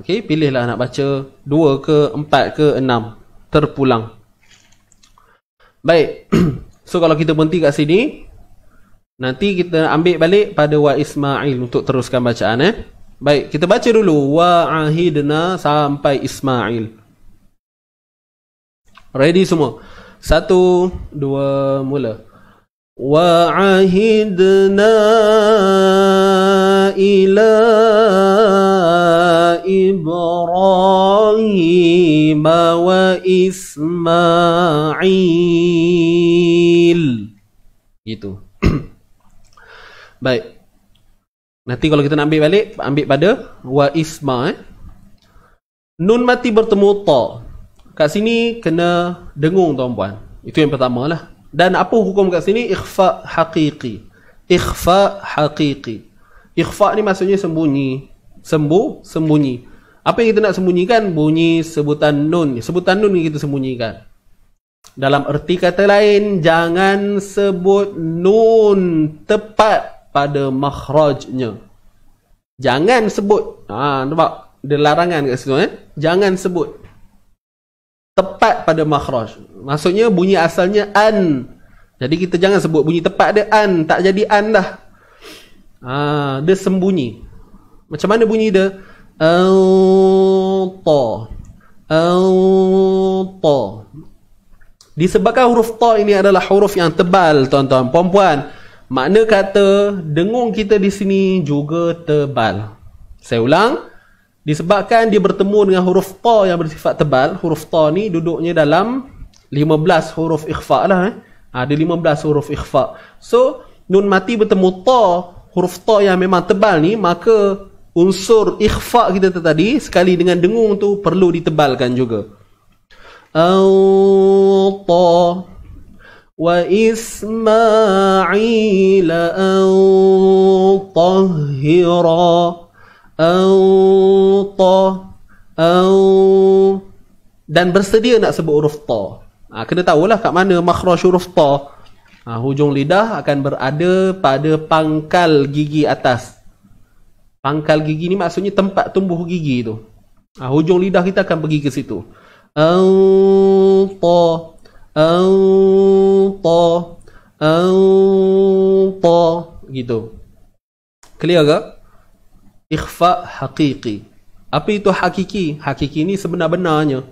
Okey, pilihlah nak baca 2 ke 4 ke 6. Terpulang. Baik. so kalau kita berhenti kat sini, nanti kita ambil balik pada wa Ismail untuk teruskan bacaan eh. Baik, kita baca dulu wa ahidna sampai Ismail. Ready semua? Satu, dua, mula. Ila Ibrahim wa Ismail. Gitu. Baik. Nanti kalau kita nak ambil balik, ambil pada wa isma eh. Nun mati bertemu ta. Kat sini kena dengung tuan-puan. Itu yang pertama lah. Dan apa hukum kat sini? Ikhfa haqiqi. Ikhfa haqiqi. Ikhfa ni maksudnya sembunyi. Sembuh, sembunyi. Apa yang kita nak sembunyikan? Bunyi sebutan nun. Sebutan nun yang kita sembunyikan. Dalam erti kata lain, jangan sebut nun tepat pada makhrajnya. Jangan sebut. Ha, nampak? Dia larangan kat situ. Eh? Jangan sebut. Tepat pada makhraj. Maksudnya bunyi asalnya an. Jadi kita jangan sebut bunyi tepat dia an. Tak jadi an dah. Ha, dia sembunyi. Macam mana bunyi dia? Al-ta. Al-ta. Disebabkan huruf ta ini adalah huruf yang tebal tuan-tuan. Puan-puan. Makna kata dengung kita di sini juga tebal. Saya ulang. Disebabkan dia bertemu dengan huruf ta yang bersifat tebal, huruf ta ni duduknya dalam 15 huruf ikhfa lah eh. Ha, Ada 15 huruf ikhfa. So, nun mati bertemu ta, huruf ta yang memang tebal ni, maka unsur ikhfa kita tadi sekali dengan dengung tu perlu ditebalkan juga. Au ta wa isma'il au tahira au ta au dan bersedia nak sebut huruf ta. Ha, kena tahulah kat mana makhraj huruf ta. Ha, hujung lidah akan berada pada pangkal gigi atas. Pangkal gigi ni maksudnya tempat tumbuh gigi tu. Ha, hujung lidah kita akan pergi ke situ. Ta anta anta gitu clear ke ikhfa haqiqi apa itu hakiki hakiki ni sebenar-benarnya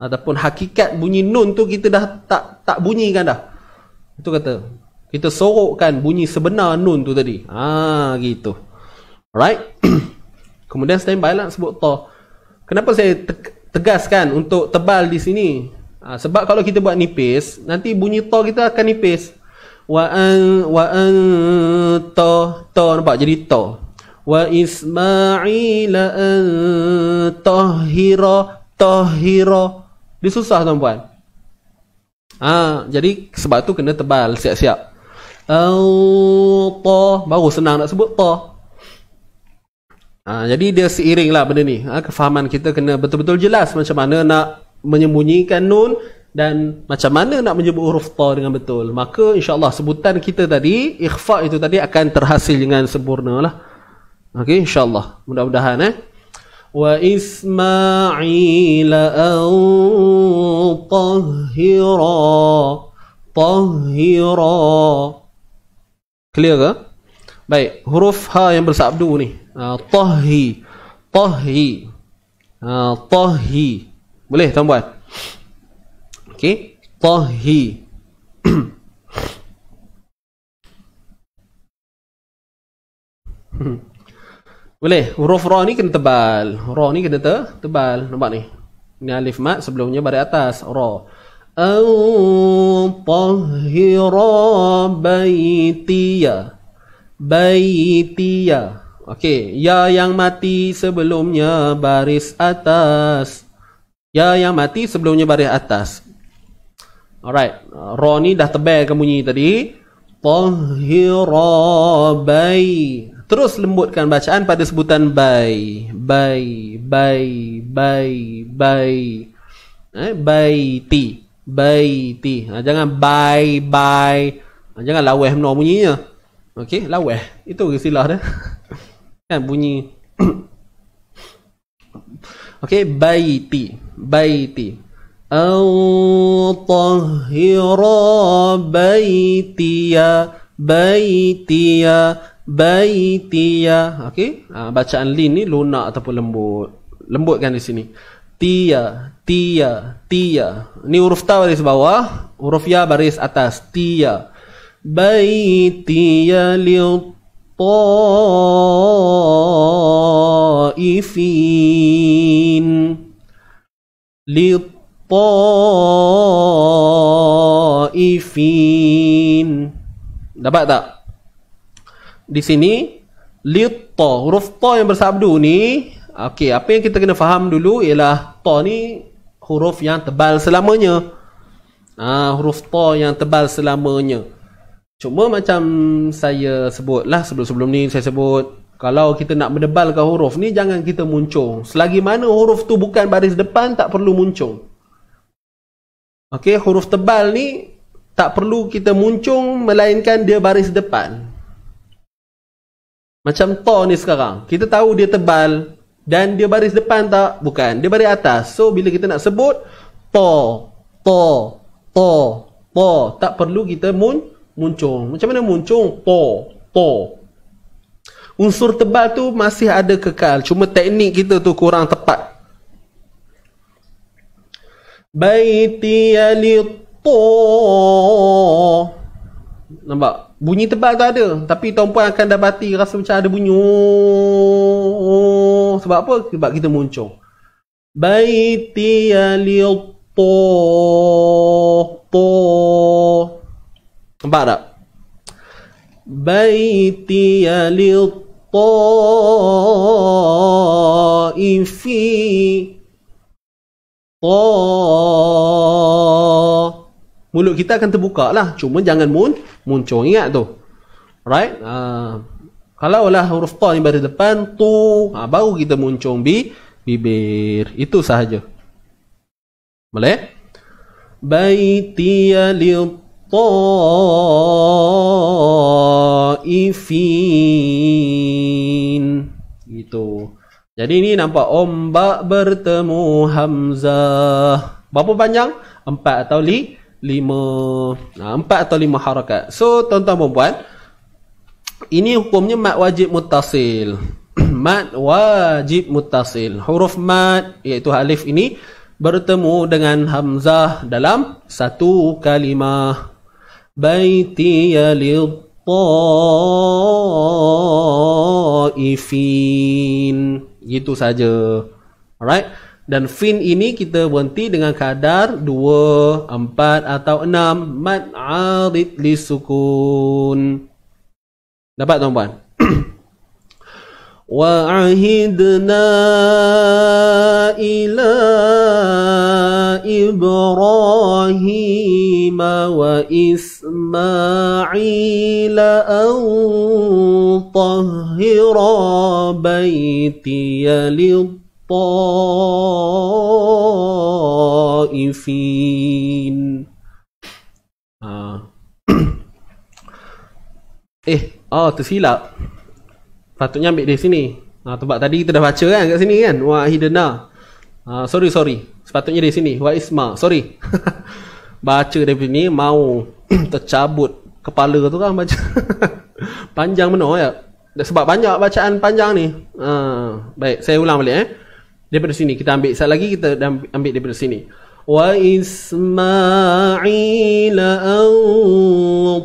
ataupun hakikat bunyi nun tu kita dah tak tak bunyikan dah. Itu kata kita sorokkan bunyi sebenar nun tu tadi. Ah gitu. Right kemudian standby lah sebut ta. Kenapa saya tegaskan untuk tebal di sini? Ha, sebab kalau kita buat nipis, nanti bunyi ta kita akan nipis. Wa an wa an ta. Ta nampak? Jadi ta. Wa Ismail an tahira tahira. Dia susah tuan-puan. Ha, jadi sebab tu kena tebal siap-siap. Ta baru senang nak sebut ta. Ha, jadi dia seiring lah benda ni. Ha, kefahaman kita kena betul-betul jelas macam mana nak menyembunyikan nun dan macam mana nak menyebut huruf ta dengan betul maka insyaallah sebutan kita tadi ikhfa itu tadi akan terhasil dengan sempurna lah okey insyaallah mudah-mudahan eh isma'il au tahira tahira clear ke baik huruf ha yang bersabdu ni tahi tahi tahi boleh tuan-puan? Okey. Tahi. Boleh. Huruf ra ni kena tebal. Ra ni kena te tebal. Nampak ni? Ni alif mat sebelumnya baris atas. Ra. Au tahira baitiya. Baitiya. Okey. Ya yang mati sebelumnya baris atas. Ya yang mati sebelumnya baris atas. Alright. Ra ni dah tebalkan bunyi tadi. Tahira bai. Terus lembutkan bacaan pada sebutan bai. Bai, bai, bai, bai. Eh, baiti. Baiti. Ha, jangan bai, bai. Ha, jangan laweh benar bunyinya. Okey, laweh. Itu istilah dia. kan bunyi. Okey, baiti. Baiti. Al-tahira baitiya. Baitiya. Baitiya. Okey, ha, bacaan lin ni lunak ataupun lembut. Lembutkan di sini. Tia, tia, tia. Ni huruf ta baris bawah, huruf ya baris atas. Tia. Baitiya lil taifin. Lil taifin. Dapat tak? Di sini lit ta huruf ta yang bersabdu ni okey apa yang kita kena faham dulu ialah ta ni huruf yang tebal selamanya. Ha, huruf ta yang tebal selamanya. Cuma macam saya sebutlah sebelum-sebelum ni saya sebut kalau kita nak mendebalkan huruf ni jangan kita muncung. Selagi mana huruf tu bukan baris depan tak perlu muncung. Okey huruf tebal ni tak perlu kita muncung melainkan dia baris depan macam to ni sekarang. Kita tahu dia tebal dan dia baris depan tak? Bukan. Dia baris atas. So bila kita nak sebut to, to, to, to, tak perlu kita mun muncung. Macam mana muncung? To, to. Unsur tebal tu masih ada kekal. Cuma teknik kita tu kurang tepat. Baiti to. Nampak? Bunyi tebal tu ada Tapi tuan-puan akan dapati Rasa macam ada bunyi oh, Sebab apa? Sebab kita muncung Baiti alil to Nampak tak? Baiti alil to ifi to Mulut kita akan terbuka lah. Cuma jangan mun muncung. Ingat tu. Right uh, Kalau lah huruf ta ni baris depan Tu uh, Baru kita muncung bi Bibir. Itu sahaja. Boleh? Baitiya lil Taifin Gitu. Jadi ni nampak Ombak bertemu Hamzah. Berapa panjang? Empat atau li? Lima ha, empat atau lima harakat. So tuan-tuan perempuan ini hukumnya mat wajib mutasil mat wajib mutasil huruf mat iaitu alif ini bertemu dengan hamzah dalam satu kalimah. Baiti yalid taifin. Gitu saja. Alright dan fin ini kita berhenti dengan kadar 2, 4 atau 6 mad arid li sukun. Dapat tuan-puan? Wa ahidna ila Ibrahim wa Ismail an tahhira baitiya lid Ha. eh, oh tersilap. Patutnya ambil di sini. Ha, tempat tadi kita dah baca kan kat sini kan. Wa hidna. Ha, sorry sorry. Sepatutnya di sini. Wa isma. Sorry. baca dari sini mau tercabut kepala tu kan baca. panjang benar ya. Sebab banyak bacaan panjang ni. Ha, baik, saya ulang balik eh daripada sini kita ambil. Satu lagi kita ambil daripada sini. Wa isma'il an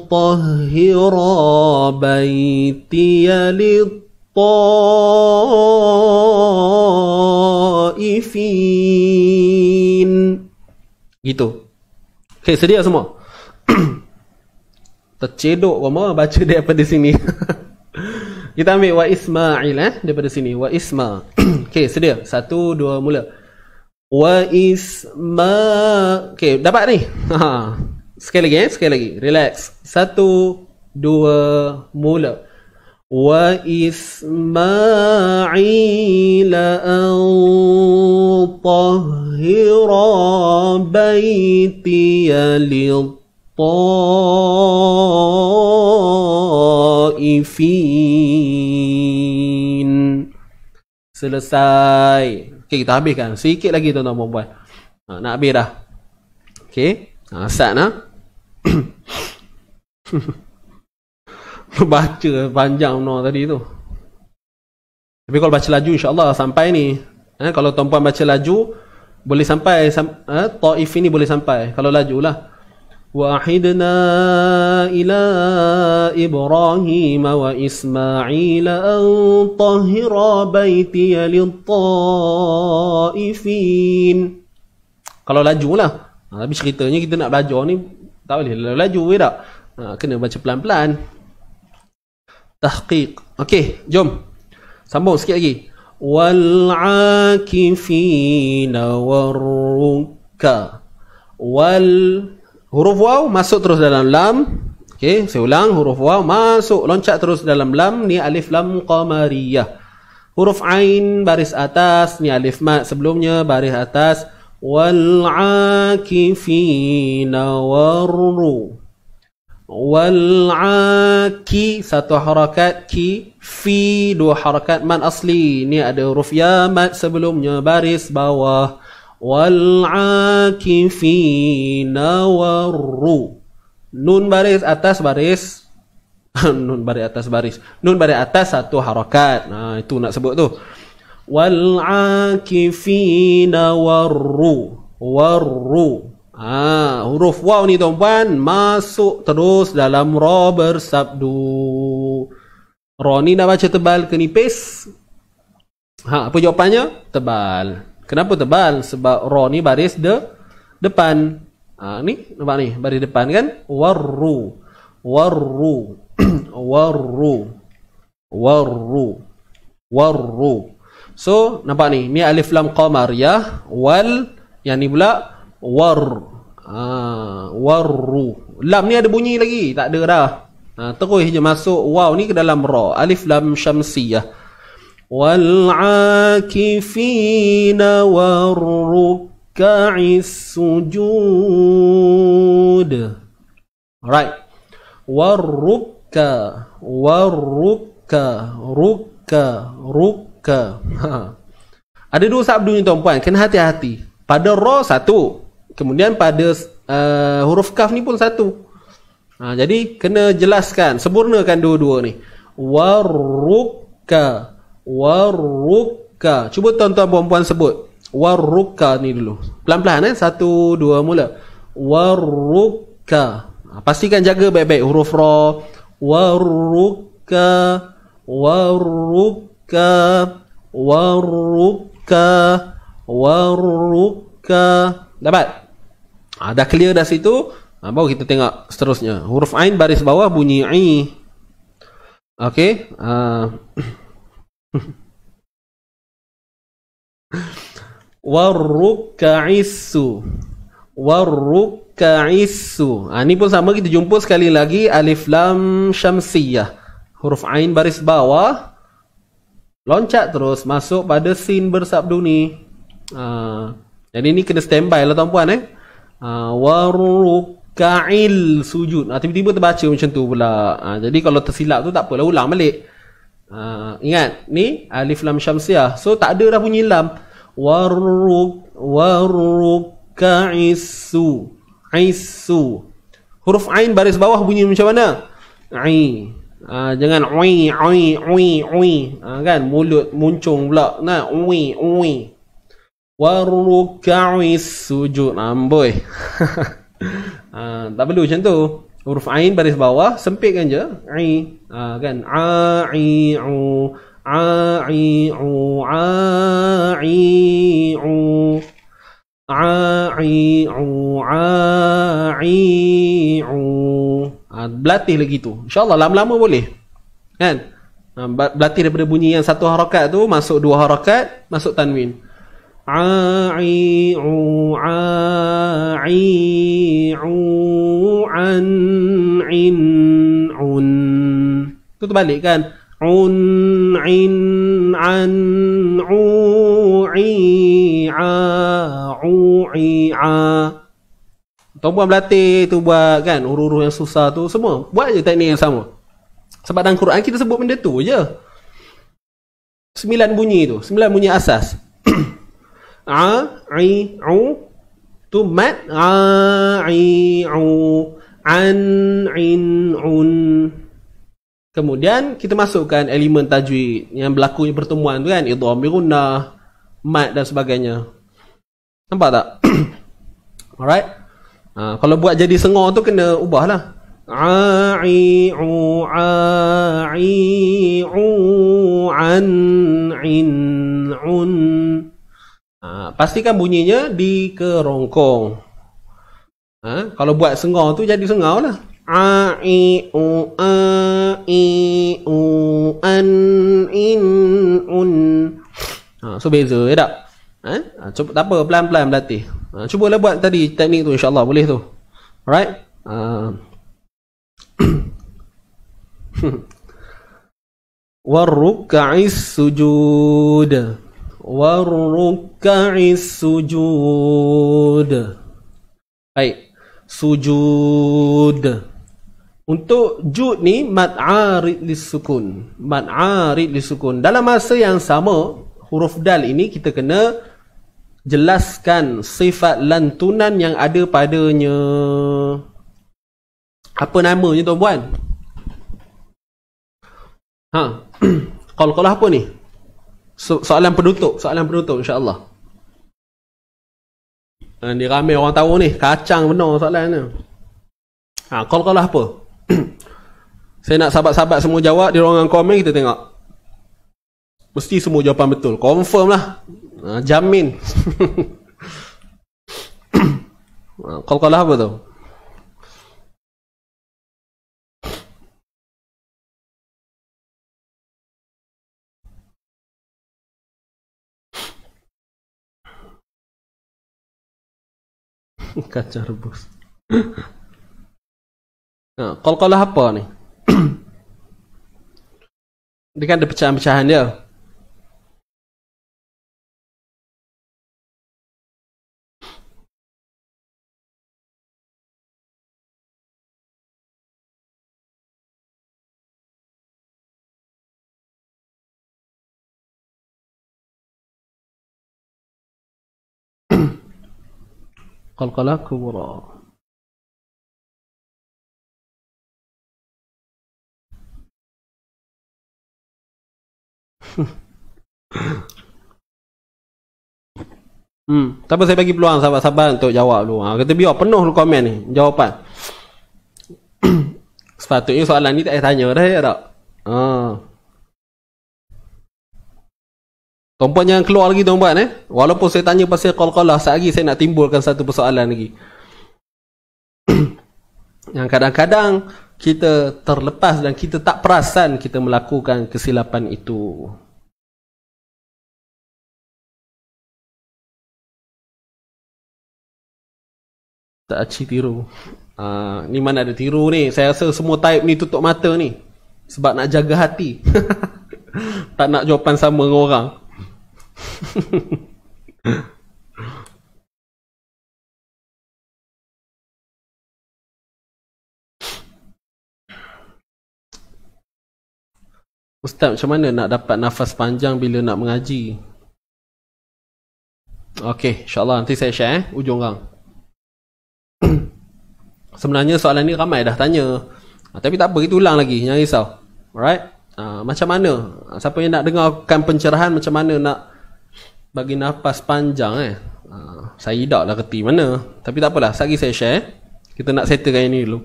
tahhira baiti lit taifin gitu. Okey sedia semua? Tercedok kau baca daripada sini Kita ambil wa Ismail eh daripada sini. Wa Isma. Okey, sedia. Satu, dua, mula. Wa isma Okay, dapat ni ha. Sekali lagi eh, sekali lagi Relax Satu Dua Mula Wa isma'il an tahhira baitiya lil taifin Selesai. Okay kita habiskan. Sikit lagi tuan-tuan perempuan ha, Nak habis dah. Okay ha, Start nah Baca panjang no tadi tu. Tapi kalau baca laju insyaAllah sampai ni. Eh, Kalau tuan-puan baca laju Boleh sampai sam, eh, Taif ini boleh sampai. Kalau laju lah وعدنا إلى إبراهيم وإسماعيل أن طهر بيتي للطائفين Kalau laju lah ha, Tapi ceritanya kita nak belajar ni Tak boleh laju ke tak ha, Kena baca pelan-pelan Tahqiq Okey, jom Sambung sikit lagi Wal-akifina war-rukka Wal Huruf waw masuk terus dalam lam. Okey, saya ulang. Huruf waw masuk loncat terus dalam lam. Ni alif lam qamariyah. Huruf ain baris atas. Ni alif mat sebelumnya baris atas. Wal akifina warru. Wal aki satu harakat. Ki fi dua harakat. Mat asli. Ni ada huruf ya mat sebelumnya baris bawah wal'akifina warru nun baris atas baris. Nun baris atas baris. Nun baris atas satu harakat nah itu nak sebut tu. wal'akifina warru warru ha, huruf waw ni tuan-tuan masuk terus dalam ra bersabdu. Ra ni nak baca tebal ke nipis? Ha apa jawapannya? Tebal. Kenapa tebal? Sebab ra ni baris de depan. Ha, ni nampak ni baris depan kan? Warru. Warru. Warru. Warru. Warru. So, nampak ni. Ni alif lam qamar ya. Wal. Yang ni pula. War. Ha, warru. Lam ni ada bunyi lagi. Tak ada dah. Ha, terus je masuk waw ni ke dalam ra. Alif lam syamsiyah. والعاكفين والركع السجود right والركع والركع rukka rukka ha. ada dua sabdu ni tuan-puan kena hati-hati pada ra satu kemudian pada uh, huruf kaf ni pun satu ha, jadi kena jelaskan sempurnakan dua-dua ni warukka warukka. Cuba tuan-tuan puan-puan sebut. Warukka ni dulu. Pelan-pelan eh. Satu, dua, mula. Warukka. Ha, pastikan jaga baik-baik huruf ra. Warukka. Warukka. Warukka. Warukka. Dapat? Ha, dah clear dah situ. Ha, baru kita tengok seterusnya. Huruf Ain baris bawah bunyi I. Okey. Uh, Warrukaisu Warrukaisu ha, Ini pun sama kita jumpa sekali lagi. Alif Lam Syamsiyah. Huruf Ain baris bawah. Loncat terus masuk pada sin bersabdu ni. Ha, Jadi ini kena standby lah tuan-puan eh. Ha, Warrukail sujud. Ha, Tiba-tiba terbaca macam tu pula. Ha, Jadi kalau tersilap tu tak apalah ulang balik ha, Ingat ni Alif Lam Syamsiyah So tak ada dah bunyi lam. Warruk warrukaisu aisu. Huruf ain baris bawah bunyi macam mana? Ai. Ha, jangan ui ui ui ui ha, kan? Mulut muncung pula. Nah ui ui warrukais sujud amboi. Ha, tak perlu macam tu huruf ain baris bawah sempitkan je. Ai ha, kan? A i u a i u a i u a i u a i u ha, berlatih lagi tu. Insyaallah lama-lama boleh. Kan? Ha, berlatih daripada bunyi yang satu harakat tu masuk dua harakat masuk tanwin. A'i'u a'i'u an in un. Tu terbalik kan? Un in an u i a u i a. Tuan-puan berlatih tu buat kan huruf-huruf yang susah tu semua. Buat je teknik yang sama. Sebab dalam Quran kita sebut benda tu je. Sembilan bunyi tu. Sembilan bunyi asas. A, I, U. Tu mat. A, I, U. An, in, un. Kemudian kita masukkan elemen tajwid yang berlakunya pertemuan tu kan. Idham, birunah, mat dan sebagainya. Nampak tak? Alright. Ha, kalau buat jadi sengor tu kena ubahlah. A'i'u a'i'u an in un. Ha, pastikan bunyinya di kerongkong. Ha, kalau buat sengor tu jadi sengau lah. A'i'u a'i'u an in un. Ha, so beza ya tak? Eh? Ha, cuba tak apa pelan-pelan berlatih. Ha, cubalah buat tadi teknik tu insya-Allah boleh tu. Alright? Ha. Warruk'is sujud. Warruk'is sujud. Baik. Sujud. Untuk jud ni mad arid lisukun. Mad arid lisukun. Dalam masa yang sama huruf dal ini kita kena jelaskan sifat lantunan yang ada padanya. Apa namanya tuan-puan? Ha. Kalau apa ni? So, soalan penutup, soalan penutup insya-Allah. Ha, ni ramai orang tahu ni, kacang benar soalan ni. Ha, kalau kalau apa? Saya nak sahabat-sahabat semua jawab di ruangan komen kita tengok. Mesti semua jawapan betul. Confirm lah. Ha, jamin. ha, kalau apa tu? Kacang rebus. ha, kalau kalau apa ni? dia kan ada pecahan-pecahan dia. qalqalah كبرى Hmm, tapi saya bagi peluang sahabat-sahabat untuk jawab dulu. Ha, kata biar penuh dulu komen ni jawapan. Sepatutnya soalan ni tak payah tanya dah ya tak? Ha. Tuan-puan jangan keluar lagi tuan-puan eh. Walaupun saya tanya pasal qalqalah, saat lagi saya nak timbulkan satu persoalan lagi. Yang kadang-kadang kita terlepas dan kita tak perasan kita melakukan kesilapan itu. Tak aci tiru. Uh, ni mana ada tiru ni. Saya rasa semua type ni tutup mata ni. Sebab nak jaga hati. tak nak jawapan sama dengan orang. Ustaz macam mana nak dapat nafas panjang bila nak mengaji? Okey, insyaAllah nanti saya share eh, ujung gang. Sebenarnya soalan ni ramai dah tanya. Ah, tapi tak apa, kita ulang lagi, jangan risau. Alright? Uh, macam mana? Uh, siapa yang nak dengarkan pencerahan macam mana nak bagi nafas panjang eh. Uh, saya tak lah kerti mana. Tapi tak apalah, lagi saya share. Kita nak settlekan ini dulu.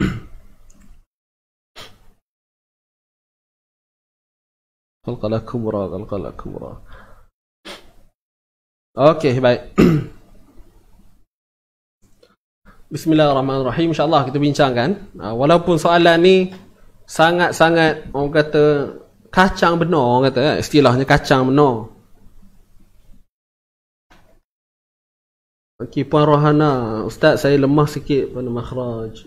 Qalqalah kubra, qalqalah kubra. Okey, baik. Bismillahirrahmanirrahim. InsyaAllah kita bincangkan. Uh, walaupun soalan ni sangat-sangat orang kata kacang benar kata kan? istilahnya kacang benar Okey puan Rohana, ustaz saya lemah sikit pada makhraj.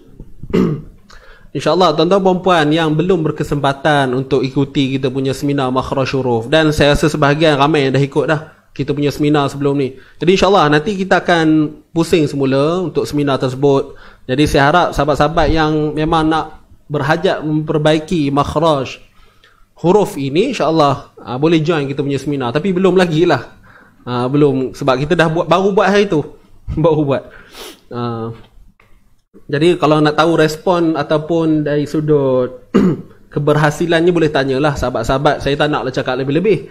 Insya-Allah tuan-tuan perempuan yang belum berkesempatan untuk ikuti kita punya seminar makhraj syuruf dan saya rasa sebahagian ramai yang dah ikut dah kita punya seminar sebelum ni. Jadi insya-Allah nanti kita akan pusing semula untuk seminar tersebut. Jadi saya harap sahabat-sahabat yang memang nak berhajat memperbaiki makhraj huruf ini insyaAllah uh, boleh join kita punya seminar. Tapi belum lagi lah. Uh, belum sebab kita dah buat baru buat hari tu. baru buat. Uh, jadi kalau nak tahu respon ataupun dari sudut keberhasilannya boleh tanyalah sahabat-sahabat. Saya tak naklah cakap lebih-lebih.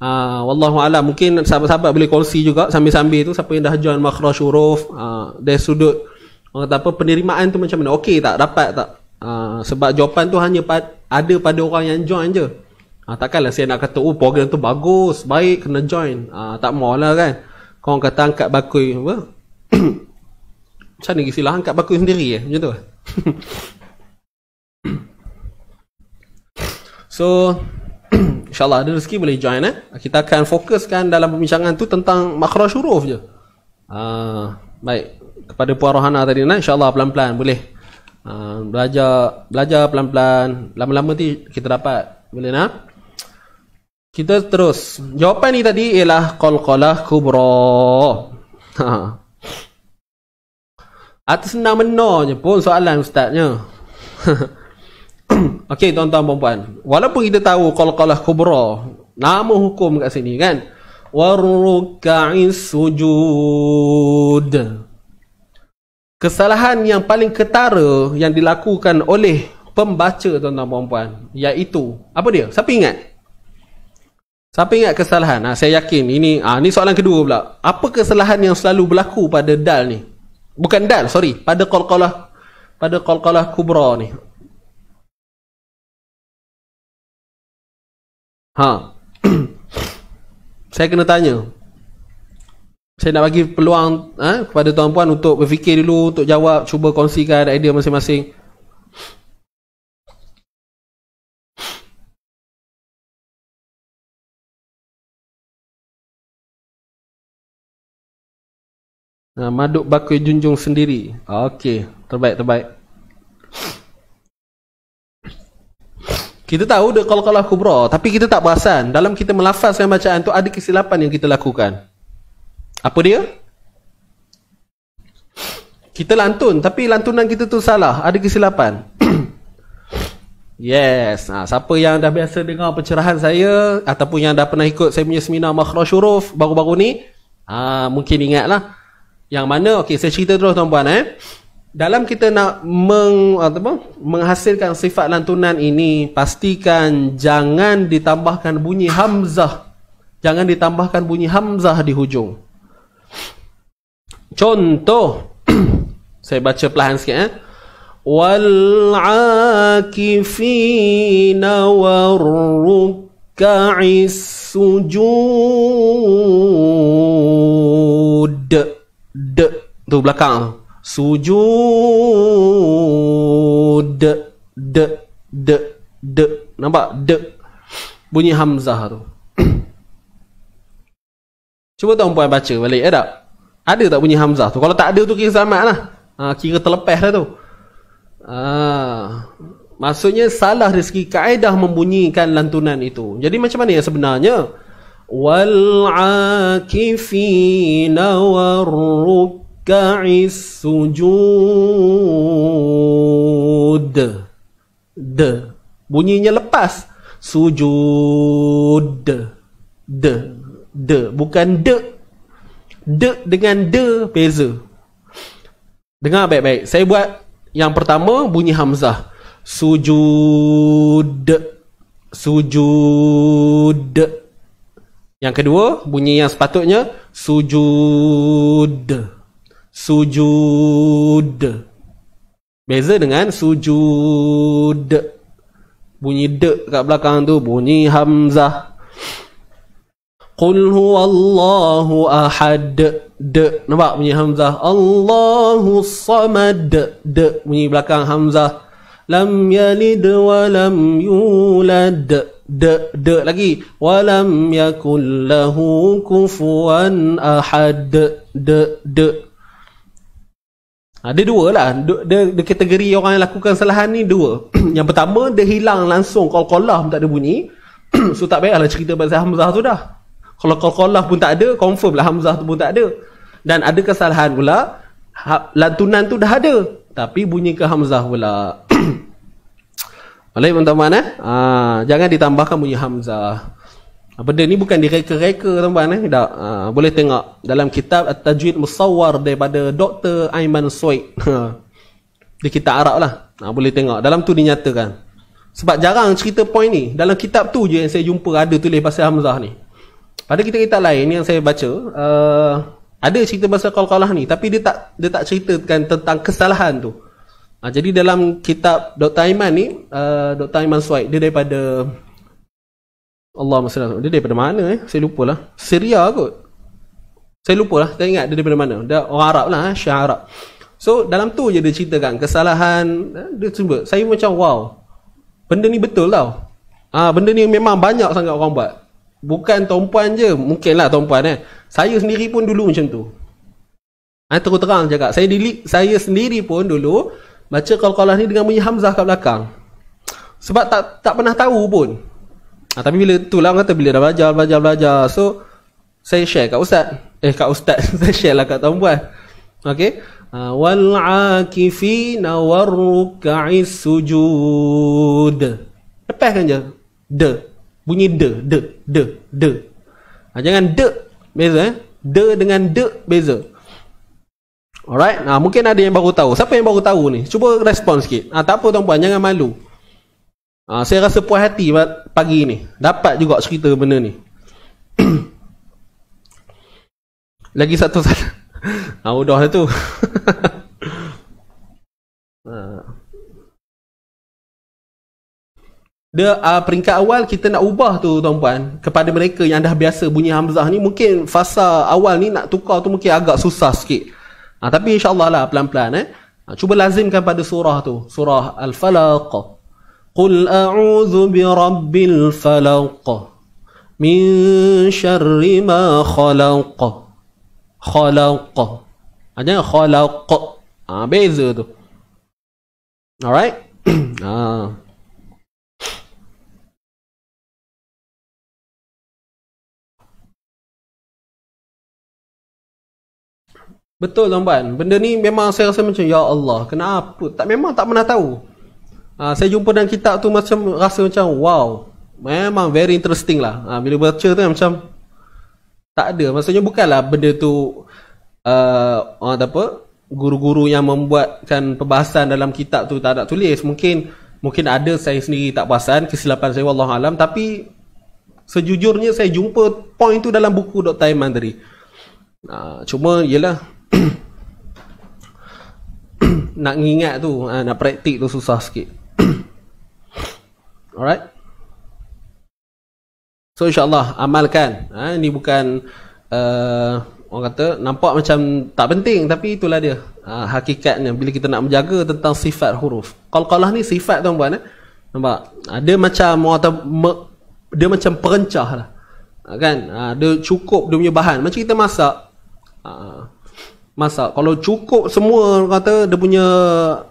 Uh, wallahu alam mungkin sahabat-sahabat boleh kongsi juga sambil-sambil tu siapa yang dah join makhraj huruf uh, dari sudut orang kata apa penerimaan tu macam mana okey tak dapat tak uh, sebab jawapan tu hanya pad, ada pada orang yang join je uh, takkanlah saya nak kata oh program tu bagus baik kena join uh, tak maulah kan kau kata angkat bakui apa macam ni istilah angkat bakui sendiri eh macam tu so InsyaAllah ada rezeki boleh join eh. Kita akan fokuskan dalam pembincangan tu tentang makhraj huruf je. Uh, baik. Kepada Puan Rohana tadi nah, insyaAllah pelan-pelan boleh. Uh, belajar belajar pelan-pelan. Lama-lama nanti kita dapat. Boleh nak? Kita terus. Jawapan ni tadi ialah qalqalah kubra. Ha. Atas senang menanya pun soalan ustaznya. Okey tuan-tuan dan puan Walaupun kita tahu qalqalah kubra nama hukum kat sini kan waruka'is sujud Kesalahan yang paling ketara yang dilakukan oleh pembaca tuan-tuan dan puan iaitu apa dia? Siapa ingat? Siapa ingat kesalahan? Ha, saya yakin ini ha, ni soalan kedua pula. Apa kesalahan yang selalu berlaku pada dal ni? Bukan dal, sorry, pada qalqalah pada qalqalah kubra ni. Ha. saya kena tanya. Saya nak bagi peluang ha, kepada tuan puan untuk berfikir dulu, untuk jawab, cuba kongsikan idea masing-masing. Ha, maduk bakui junjung sendiri. Okey, terbaik terbaik. Kita tahu dia qalqalah kubra, tapi kita tak perasan dalam kita melafazkan bacaan tu ada kesilapan yang kita lakukan. Apa dia? Kita lantun, tapi lantunan kita tu salah, ada kesilapan. yes, ha, siapa yang dah biasa dengar pencerahan saya ataupun yang dah pernah ikut saya punya seminar makhraj huruf baru-baru ni, ha, mungkin ingatlah. Yang mana, okey saya cerita terus tuan-puan eh dalam kita nak meng, apa, menghasilkan sifat lantunan ini pastikan jangan ditambahkan bunyi hamzah jangan ditambahkan bunyi hamzah di hujung contoh saya baca perlahan sikit eh. Wal akifina sujud. D tu belakang sujud. D d d. Nampak? D. Bunyi hamzah tu. Cuba tuan puan baca balik ada ada tak bunyi hamzah tu? Kalau tak ada tu kira selamat lah. Ha, kira terlepas lah tu. Ha, maksudnya salah dari segi kaedah membunyikan lantunan itu. Jadi macam mana yang sebenarnya? Wal akifina warruk ruka'is sujud. D. Bunyinya lepas. Sujud. D. D. Bukan d d dengan d beza. Dengar baik-baik. Saya buat yang pertama bunyi hamzah. Sujud. Sujud. Yang kedua bunyi yang sepatutnya sujud. Sujud. Beza dengan sujud. Bunyi de kat belakang tu bunyi hamzah qul huwallahu ahad. De nampak bunyi hamzah? Allahu samad. De bunyi belakang hamzah. Lam yalid wa lam yulad. De de lagi. Wa lam yakul lahu kufuwan ahad. De de ada dua lah. Dia, dia, kategori orang yang lakukan kesalahan ni dua. Yang pertama dia hilang langsung. Qalqalah pun tak ada bunyi. So tak payahlah cerita pasal Hamzah tu dah kalau qalqalah pun tak ada confirm lah Hamzah tu pun tak ada dan ada kesalahan pula ha, lantunan tu dah ada tapi bunyi ke Hamzah pula Baik teman-teman eh ha, jangan ditambahkan bunyi Hamzah Benda ni bukan direka-reka tuan-tuan eh. Tak, ha, boleh tengok dalam kitab At-Tajwid Musawwar daripada Dr. Aiman Suwaid. Di kitab Arab lah. Ha, boleh tengok. Dalam tu dinyatakan. Sebab jarang cerita point ni. Dalam kitab tu je yang saya jumpa ada tulis pasal Hamzah ni. Pada kitab-kitab lain yang saya baca, uh, ada cerita pasal qalqalah ni. Tapi dia tak dia tak ceritakan tentang kesalahan tu. Ha, jadi dalam kitab Dr. Aiman ni, uh, Dr. Aiman Suwaid, dia daripada Allah masalah. Dia daripada mana eh? Saya lupa lah. Syria kot. Saya lupa lah. Saya ingat dia daripada mana. Dia orang Arab lah. Eh? Syah Arab. So, dalam tu je dia ceritakan kesalahan. Eh, dia cuba. Saya macam wow. Benda ni betul tau. Ah, benda ni memang banyak sangat orang buat. Bukan tuan je. Mungkin lah tuan eh. Saya sendiri pun dulu macam tu. Ah, terus terang cakap. Saya, dili, saya sendiri pun dulu baca kal-kalah ni dengan bunyi Hamzah kat belakang. Sebab tak tak pernah tahu pun. Ha, tapi bila tu lah kata bila dah belajar, belajar, belajar. So, saya share kat ustaz. Eh, kat ustaz. saya share lah kat tuan puan. Okay. Ha, Wal'akifina warruka'is sujud. Lepaskan je. De. Bunyi de. De. De. De. Ha, jangan de. Beza eh. De dengan de beza. Alright. Ha, mungkin ada yang baru tahu. Siapa yang baru tahu ni? Cuba respon sikit. Ha, tak apa tuan puan. Jangan malu. Ha, saya rasa puas hati pagi ni. Dapat juga cerita benda ni. Lagi satu satu. Ha, udah lah tu. ha. dia uh, peringkat awal kita nak ubah tu tuan-puan. Kepada mereka yang dah biasa bunyi hamzah ni mungkin fasa awal ni nak tukar tu mungkin agak susah sikit. Ha, tapi insyaAllah lah pelan-pelan eh. Ha, cuba lazimkan pada surah tu. Surah al-falaq. Qul a'udhu bi rabbil falaq. Min syarri ma khalaq. Khalaq. Ha, jangan khalaq. Ha, beza tu. Alright? Ha. Betul tuan-tuan. Benda ni memang saya rasa macam ya Allah, kenapa? Tak memang tak pernah tahu. Ha, saya jumpa dalam kitab tu macam rasa macam wow. Memang very interesting lah. Ha, bila baca tu macam tak ada. Maksudnya bukanlah benda tu uh, orang apa? Guru-guru yang membuatkan perbahasan dalam kitab tu tak ada tulis. Mungkin mungkin ada saya sendiri tak perasan kesilapan saya wallahu alam tapi sejujurnya saya jumpa point tu dalam buku Dr. Aiman tadi. Ha, cuma yalah nak ngingat tu, ha, nak praktik tu susah sikit. Alright. So insyaAllah amalkan. Ha, ini bukan uh, orang kata nampak macam tak penting tapi itulah dia. Ha, hakikatnya bila kita nak menjaga tentang sifat huruf. Qalqalah ni sifat tuan-tuan eh. Nampak? Ha, dia macam orang me, dia macam perencah lah. Ha, kan? Ha, dia cukup dia punya bahan. Macam kita masak. Ha, masak. Kalau cukup semua kata dia punya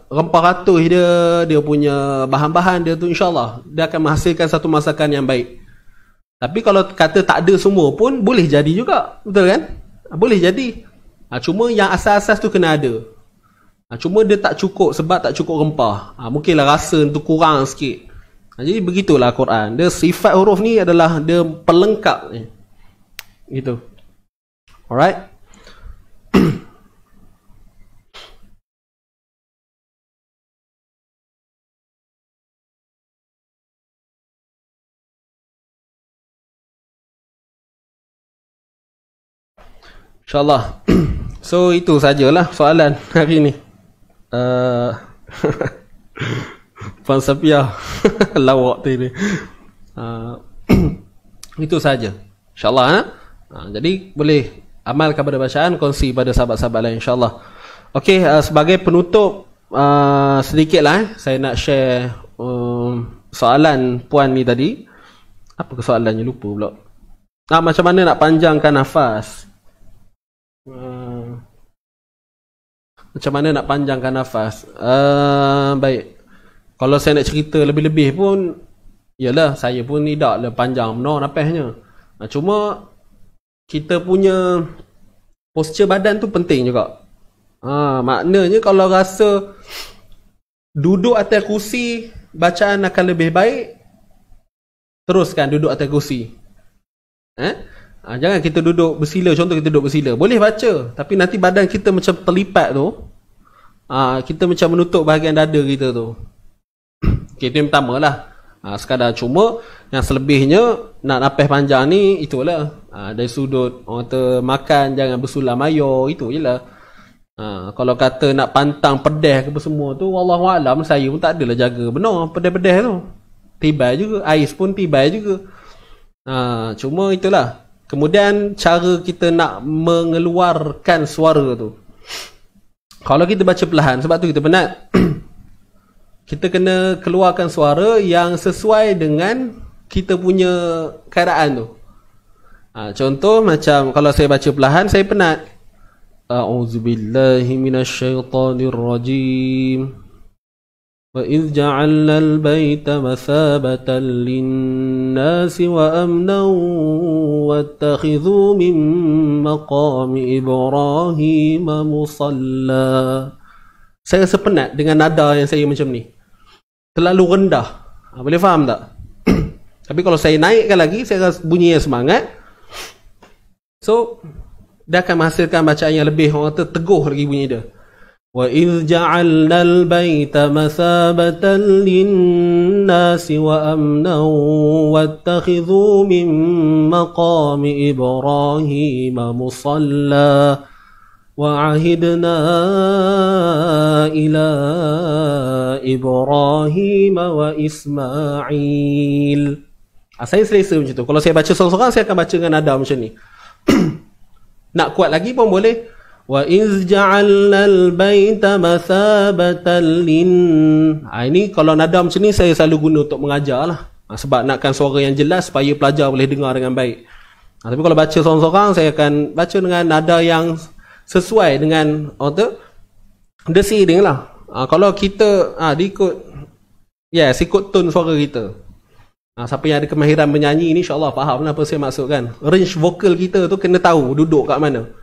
rempah ratus dia, dia punya bahan-bahan dia tu insyaAllah dia akan menghasilkan satu masakan yang baik. Tapi kalau kata tak ada semua pun boleh jadi juga. Betul kan? Boleh jadi. Ha, cuma yang asas-asas tu kena ada. Ha, cuma dia tak cukup sebab tak cukup rempah. Ha, mungkinlah rasa tu kurang sikit. Ha, jadi begitulah Quran. Dia sifat huruf ni adalah dia pelengkap. Gitu. Alright. InsyaAllah. so, itu sajalah soalan hari ni. Uh, Puan Sapia. Lawak tu ni. Uh, itu saja. InsyaAllah. Ha? Uh, jadi, boleh amal kepada bacaan, kongsi pada sahabat-sahabat lain. InsyaAllah. Okey, uh, sebagai penutup uh, sedikit lah eh. Saya nak share um, soalan puan ni tadi. Apa soalannya? Lupa pula. Ah, macam mana nak panjangkan nafas? Uh, macam mana nak panjangkan nafas? Uh, baik. Kalau saya nak cerita lebih-lebih pun, yalah saya pun tidak lah panjang benar nafasnya. Uh, cuma kita punya posture badan tu penting juga. Ha, maknanya kalau rasa duduk atas kursi bacaan akan lebih baik teruskan duduk atas kursi. Eh? Ha, jangan kita duduk bersila contoh kita duduk bersila. Boleh baca tapi nanti badan kita macam terlipat tu. Ha, kita macam menutup bahagian dada kita tu. okay, itu yang pertama lah. Ha, sekadar cuma yang selebihnya nak napas panjang ni itulah. Ha, dari sudut orang kata makan jangan bersulam mayo itu je lah. Ha, kalau kata nak pantang pedas ke semua tu wallahu alam saya pun tak adalah jaga benar pedas-pedas tu. Tibai juga, ais pun tibai juga. Ha, cuma itulah. Kemudian cara kita nak mengeluarkan suara tu. Kalau kita baca perlahan sebab tu kita penat. kita kena keluarkan suara yang sesuai dengan kita punya keadaan tu. Ha, contoh macam kalau saya baca perlahan saya penat. A'udzubillahi minasyaitonirrajim. وإذ جعلنا البيت مثابة للناس وأمنا واتخذوا من مقام إبراهيم مصلى Saya rasa penat dengan nada yang saya macam ni Terlalu rendah ha, Boleh faham tak? Tapi kalau saya naikkan lagi Saya rasa bunyi yang semangat So dia akan menghasilkan bacaan yang lebih orang kata teguh lagi bunyi dia. Wa idh ja'alna al-baita mathabatan lin-nasi wa amnan wattakhidhu min maqami Ibrahim musalla wa ahidna ila Ibrahim wa Ismail. Ah, saya selesa macam tu. Kalau saya baca seorang-seorang saya akan baca dengan nada macam ni. Nak kuat lagi pun boleh. Iz ja'alna al-baita mathabatan lin. Ha, ini kalau nada macam ni saya selalu guna untuk mengajar lah. Ha, sebab nakkan suara yang jelas supaya pelajar boleh dengar dengan baik. Ha, tapi kalau baca seorang-seorang saya akan baca dengan nada yang sesuai dengan orang tu desiring lah. Ha, kalau kita ha, diikut yes, ikut tone suara kita. Ha, siapa yang ada kemahiran menyanyi ni insyaAllah faham lah apa saya maksudkan. Range vokal kita tu kena tahu duduk kat mana.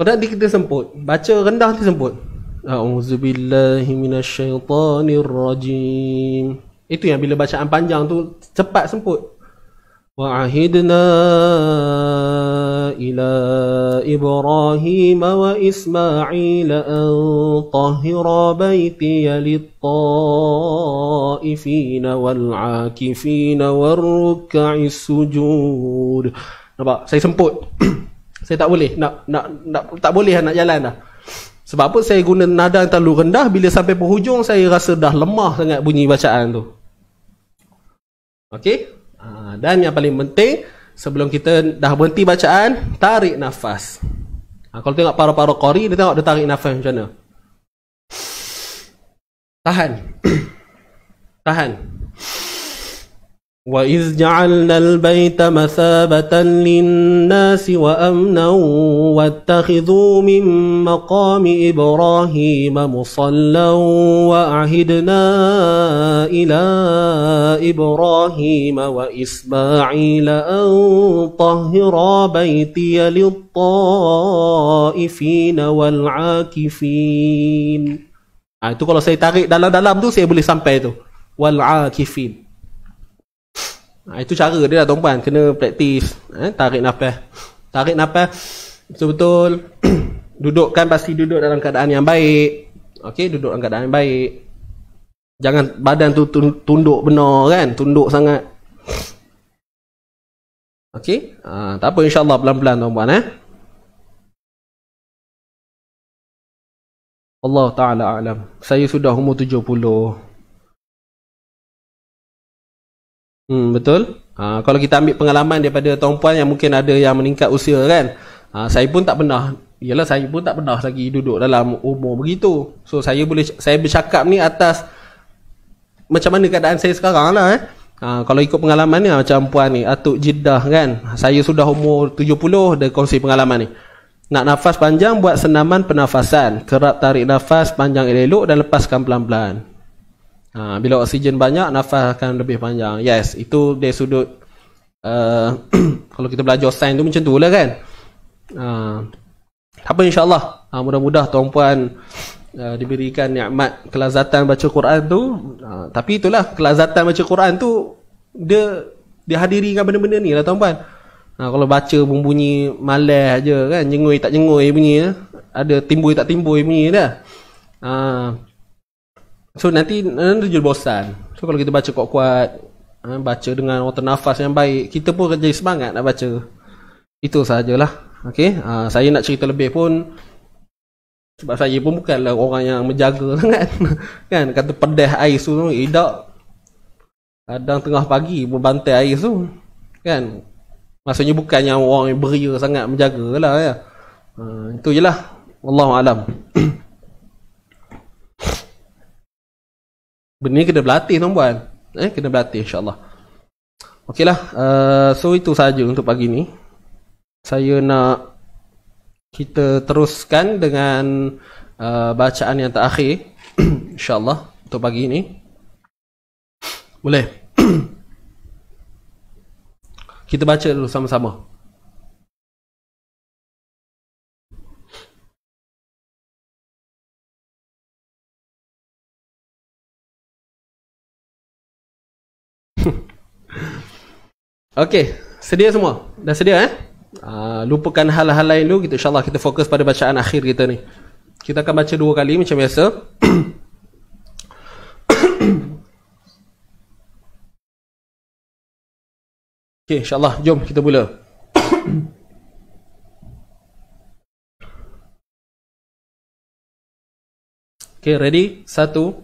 Kalau tak kita semput. Baca rendah tu semput. A'udzubillahiminasyaitanirrajim. Itu yang bila bacaan panjang tu cepat semput. وعهدنا إلى إبراهيم وإسماعيل أن طهر بيتي للطائفين والعاكفين والركع السجود Nampak? Saya semput. saya tak boleh. Nak, nak, nak, tak boleh nak jalan dah. Sebab apa saya guna nada yang terlalu rendah. Bila sampai penghujung, saya rasa dah lemah sangat bunyi bacaan tu. Okey? Ha, dan yang paling penting sebelum kita dah berhenti bacaan, tarik nafas. Ha, kalau tengok para-para qari, dia tengok dia tarik nafas macam mana. Tahan. Tahan. وإذ جعلنا البيت مثابة للناس وأمنا واتخذوا من مقام إبراهيم مصلى وأعهدنا إلى إبراهيم وإسماعيل أن طهر بيتي للطائفين والعاكفين Ah itu kalau saya tarik dalam-dalam tu saya boleh sampai tu. Wal akifin. Ha, itu cara dia lah tuan-puan. Kena praktis. Eh, tarik nafas. Tarik nafas. Betul-betul. Dudukkan pasti duduk dalam keadaan yang baik. Okey, duduk dalam keadaan yang baik. Jangan badan tu tunduk benar kan. Tunduk sangat. Okey. Ha, tak apa insyaAllah pelan-pelan tuan-puan eh. Allah Ta'ala alam. Saya sudah umur 70. Hmm, betul. Ha, kalau kita ambil pengalaman daripada tuan puan yang mungkin ada yang meningkat usia kan. Ha, saya pun tak pernah Yalah saya pun tak pernah lagi duduk dalam umur begitu. So saya boleh saya bercakap ni atas macam mana keadaan saya sekarang lah eh. Ha, kalau ikut pengalaman ni ah, macam puan ni Atuk Jeddah kan Saya sudah umur 70 Dia kongsi pengalaman ni Nak nafas panjang buat senaman pernafasan Kerap tarik nafas panjang elok Dan lepaskan pelan-pelan ha, Bila oksigen banyak Nafas akan lebih panjang. Yes itu dari sudut uh, Kalau kita belajar sains tu macam tu lah kan. Uh, Apa insyaAllah? Ha, Mudah-mudah tuan-puan uh, diberikan nikmat kelazatan baca Quran tu. Uh, tapi itulah kelazatan baca Quran tu dia dihadiri dengan benda-benda ni lah tuan-puan. Uh, kalau baca bunyi malas aja kan jengui tak jengui bunyi ada timbul tak timbul bunyi dah. Uh, so nanti nanti jadi bosan so kalau kita baca kuat-kuat uh, baca dengan otot nafas yang baik kita pun jadi semangat nak baca itu sajalah Okay, uh, saya nak cerita lebih pun sebab saya pun bukanlah orang yang menjaga sangat. kan kata pedas air tu eh tak. Kadang tengah pagi berbantai air tu. Kan. Maksudnya bukan yang orang yang beria sangat menjaga lah ya. Ha, itu je lah. Wallahu Benda ni kena berlatih tuan-puan. Eh, kena berlatih insyaAllah. Okeylah. Uh, so, itu saja untuk pagi ni. Saya nak kita teruskan dengan uh, bacaan yang terakhir insyaallah untuk pagi ini boleh kita baca dulu sama-sama Okey, sedia semua? Dah sedia eh? Uh, lupakan hal-hal lain dulu kita insyaallah kita fokus pada bacaan akhir kita ni. Kita akan baca dua kali macam biasa. Okey, insyaallah jom kita mula. Okey, ready? Satu.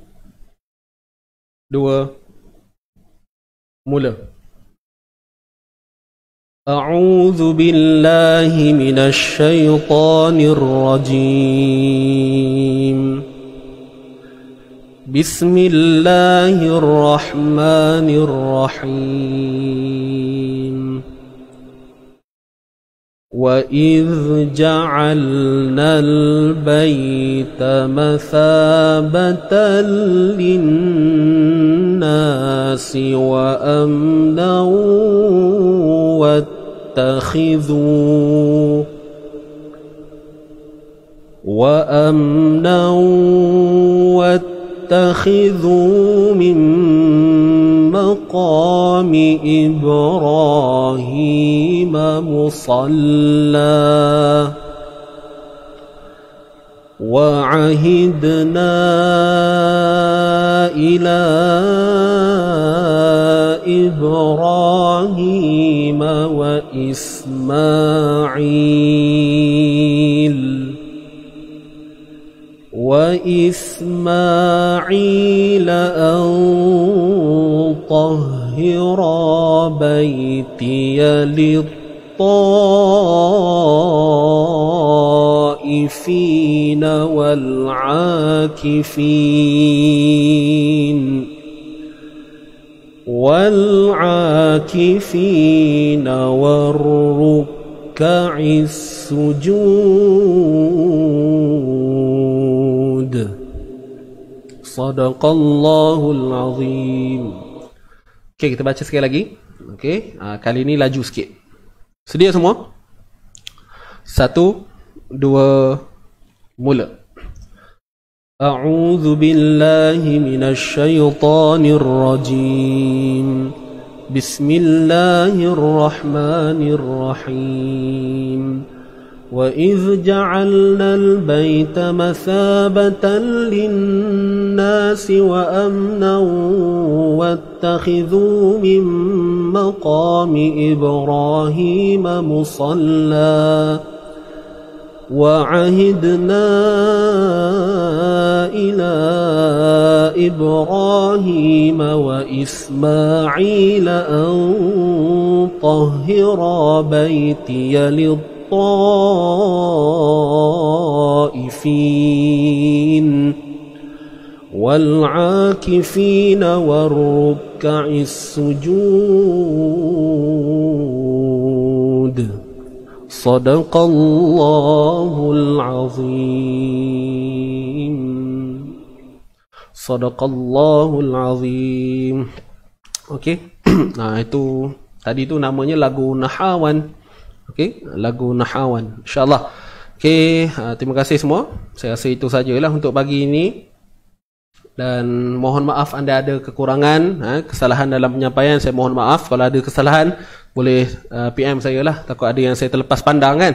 Dua. Mula. أعوذ بالله من الشيطان الرجيم. بسم الله الرحمن الرحيم. وإذ جعلنا البيت مثابة للناس وأمنا واتخذوا وأمنا واتخذوا من مقام إبراهيم مصلى وعهدنا إلى إبراهيم وإسماعيل. وإسماعيل أن طهر بيتي للطائفين والعاكفين. والعاكفين والركع السجود صدق الله العظيم Okey, kita baca sekali lagi. Okey, uh, kali ini laju sikit. Sedia semua? Satu, dua, mula. أعوذ بالله من الشيطان الرجيم بسم الله الرحمن الرحيم. وإذ جعلنا البيت مثابة للناس وأمنا واتخذوا من مقام إبراهيم مصلى وعهدنا إلى إبراهيم وإسماعيل أن طهر بيتي للطهر الطائفين والعاكفين والركع السجود صدق الله العظيم صدق الله العظيم Okey. nah itu tadi tu namanya lagu Nahawan. Okey, lagu Nahawan. Insya-Allah. Okey, uh, terima kasih semua. Saya rasa itu sajalah untuk pagi ini. Dan mohon maaf anda ada kekurangan, ha, kesalahan dalam penyampaian, saya mohon maaf. Kalau ada kesalahan, boleh uh, PM saya lah. Takut ada yang saya terlepas pandang kan.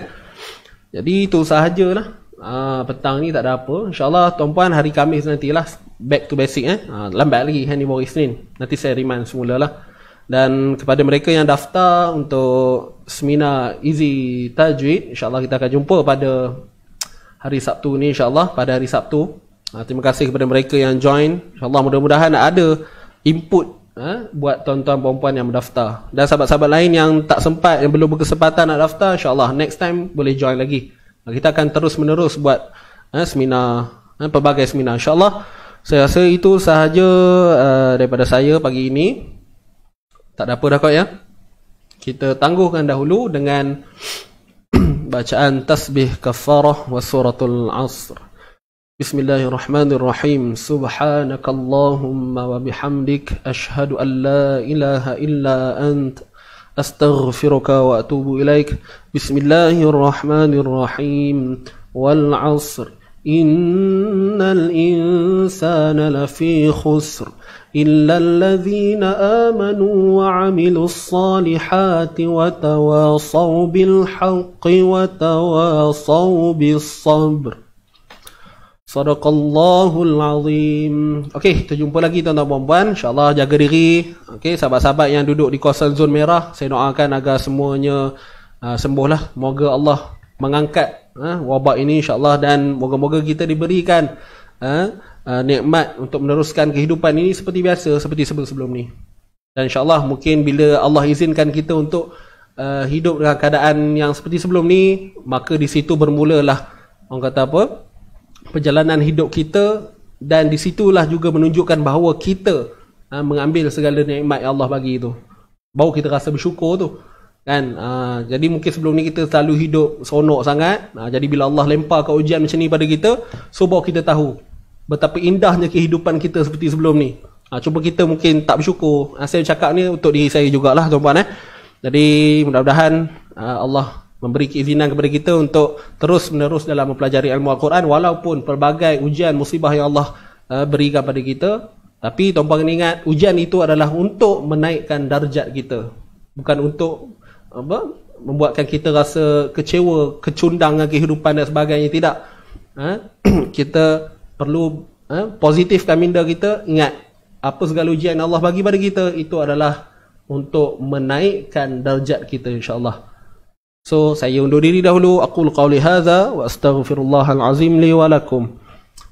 Jadi itu sahajalah. Uh, petang ni tak ada apa. InsyaAllah tuan-puan hari Khamis nantilah back to basic eh. Uh, lambat lagi hari baru Isnin. Nanti saya remind semula lah. Dan kepada mereka yang daftar untuk seminar Easy Tajwid, insyaAllah kita akan jumpa pada hari Sabtu ni insyaAllah. Pada hari Sabtu. Uh, terima kasih kepada mereka yang join. InsyaAllah mudah-mudahan ada input uh, buat tuan-tuan perempuan yang mendaftar. Dan sahabat-sahabat lain yang tak sempat, yang belum berkesempatan nak daftar, insyaAllah next time boleh join lagi. Kita akan terus menerus buat eh, seminar, eh, pelbagai seminar. InsyaAllah, saya rasa itu sahaja uh, daripada saya pagi ini. Tak ada apa dah kot ya. Kita tangguhkan dahulu dengan bacaan tasbih kafarah wa suratul asr. Bismillahirrahmanirrahim. Subhanakallahumma wa bihamdik. Ashhadu an la ilaha illa ant. أستغفرك وأتوب إليك بسم الله الرحمن الرحيم والعصر إن الإنسان لفي خسر إلا الذين آمنوا وعملوا الصالحات وتواصوا بالحق وتواصوا بالصبر Sadaqallahul azim. Okey, kita jumpa lagi tuan-tuan dan puan Insya-Allah jaga diri. Okey, sahabat-sahabat yang duduk di kawasan zon merah, saya doakan agar semuanya uh, sembuhlah. Moga Allah mengangkat uh, wabak ini insya-Allah dan moga-moga kita diberikan uh, uh, nikmat untuk meneruskan kehidupan ini seperti biasa seperti sebelum-sebelum ni. Dan insya-Allah mungkin bila Allah izinkan kita untuk uh, hidup dengan keadaan yang seperti sebelum ni, maka di situ bermulalah orang kata apa? Perjalanan hidup kita dan di situlah juga menunjukkan bahawa kita ha, mengambil segala nikmat yang Allah bagi itu. Baru kita rasa bersyukur tu. Kan? Ha, jadi mungkin sebelum ni kita selalu hidup seronok sangat. Ha, jadi bila Allah lempar ke ujian macam ni pada kita, so baru kita tahu betapa indahnya kehidupan kita seperti sebelum ni. Ha, cuba kita mungkin tak bersyukur. Ha, saya cakap ni untuk diri saya jugalah tuan-tuan. Eh. Jadi mudah-mudahan ha, Allah memberi keizinan kepada kita untuk terus menerus dalam mempelajari ilmu Al-Quran walaupun pelbagai ujian musibah yang Allah uh, berikan kepada kita tapi tuan-tuan kena ingat ujian itu adalah untuk menaikkan darjat kita bukan untuk apa membuatkan kita rasa kecewa kecundang dengan kehidupan dan sebagainya tidak ha? kita perlu ha? positifkan minda kita ingat apa segala ujian Allah bagi pada kita itu adalah untuk menaikkan darjat kita insyaAllah So saya undur diri dahulu. Aku qauli hadza wa astaghfirullahal azim li wa lakum.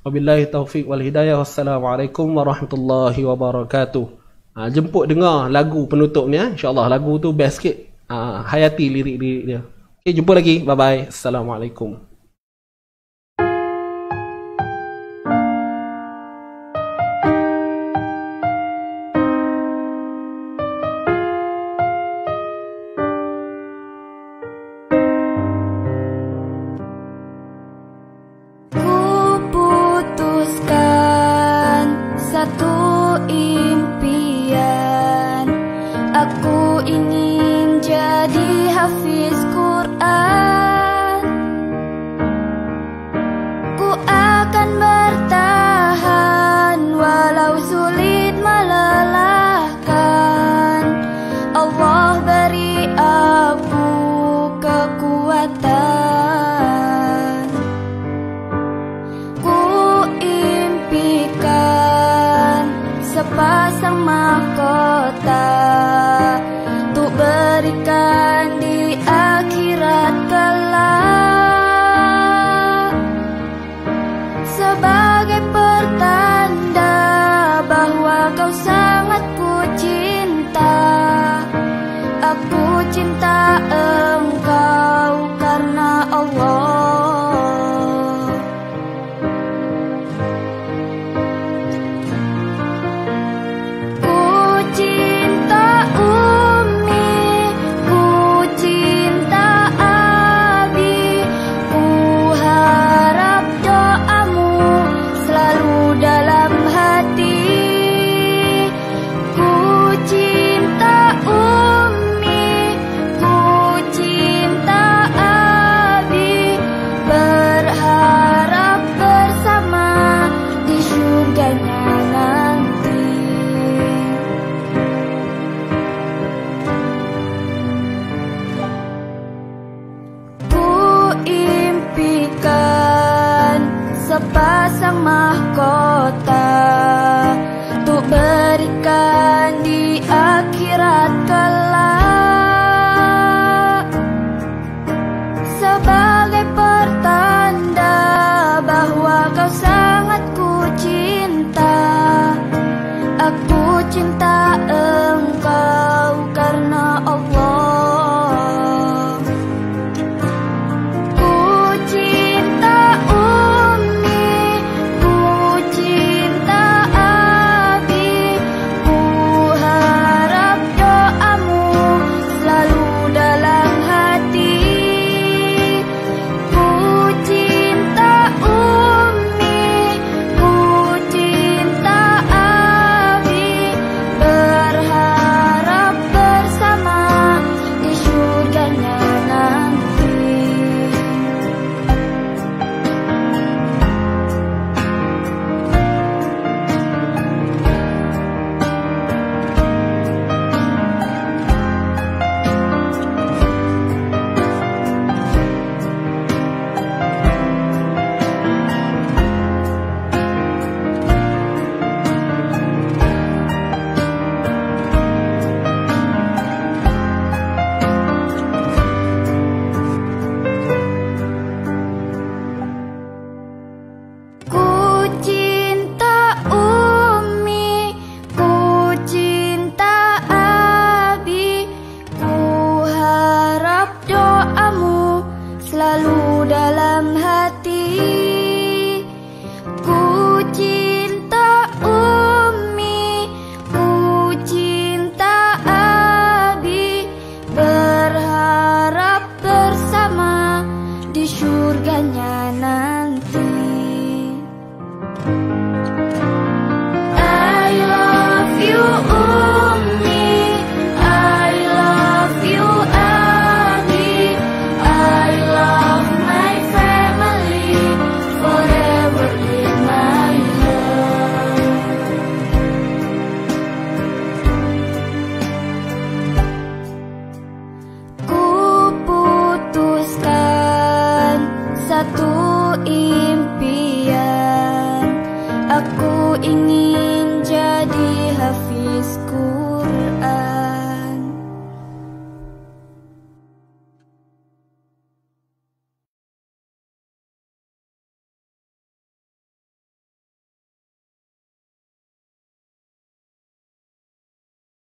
Wabillahi taufiq wal hidayah. Wassalamualaikum warahmatullahi wabarakatuh. Ha, jemput dengar lagu penutup ni ya. Insya-Allah lagu tu best sikit. Ha, hayati lirik-lirik dia. Okey jumpa lagi. Bye bye. Assalamualaikum.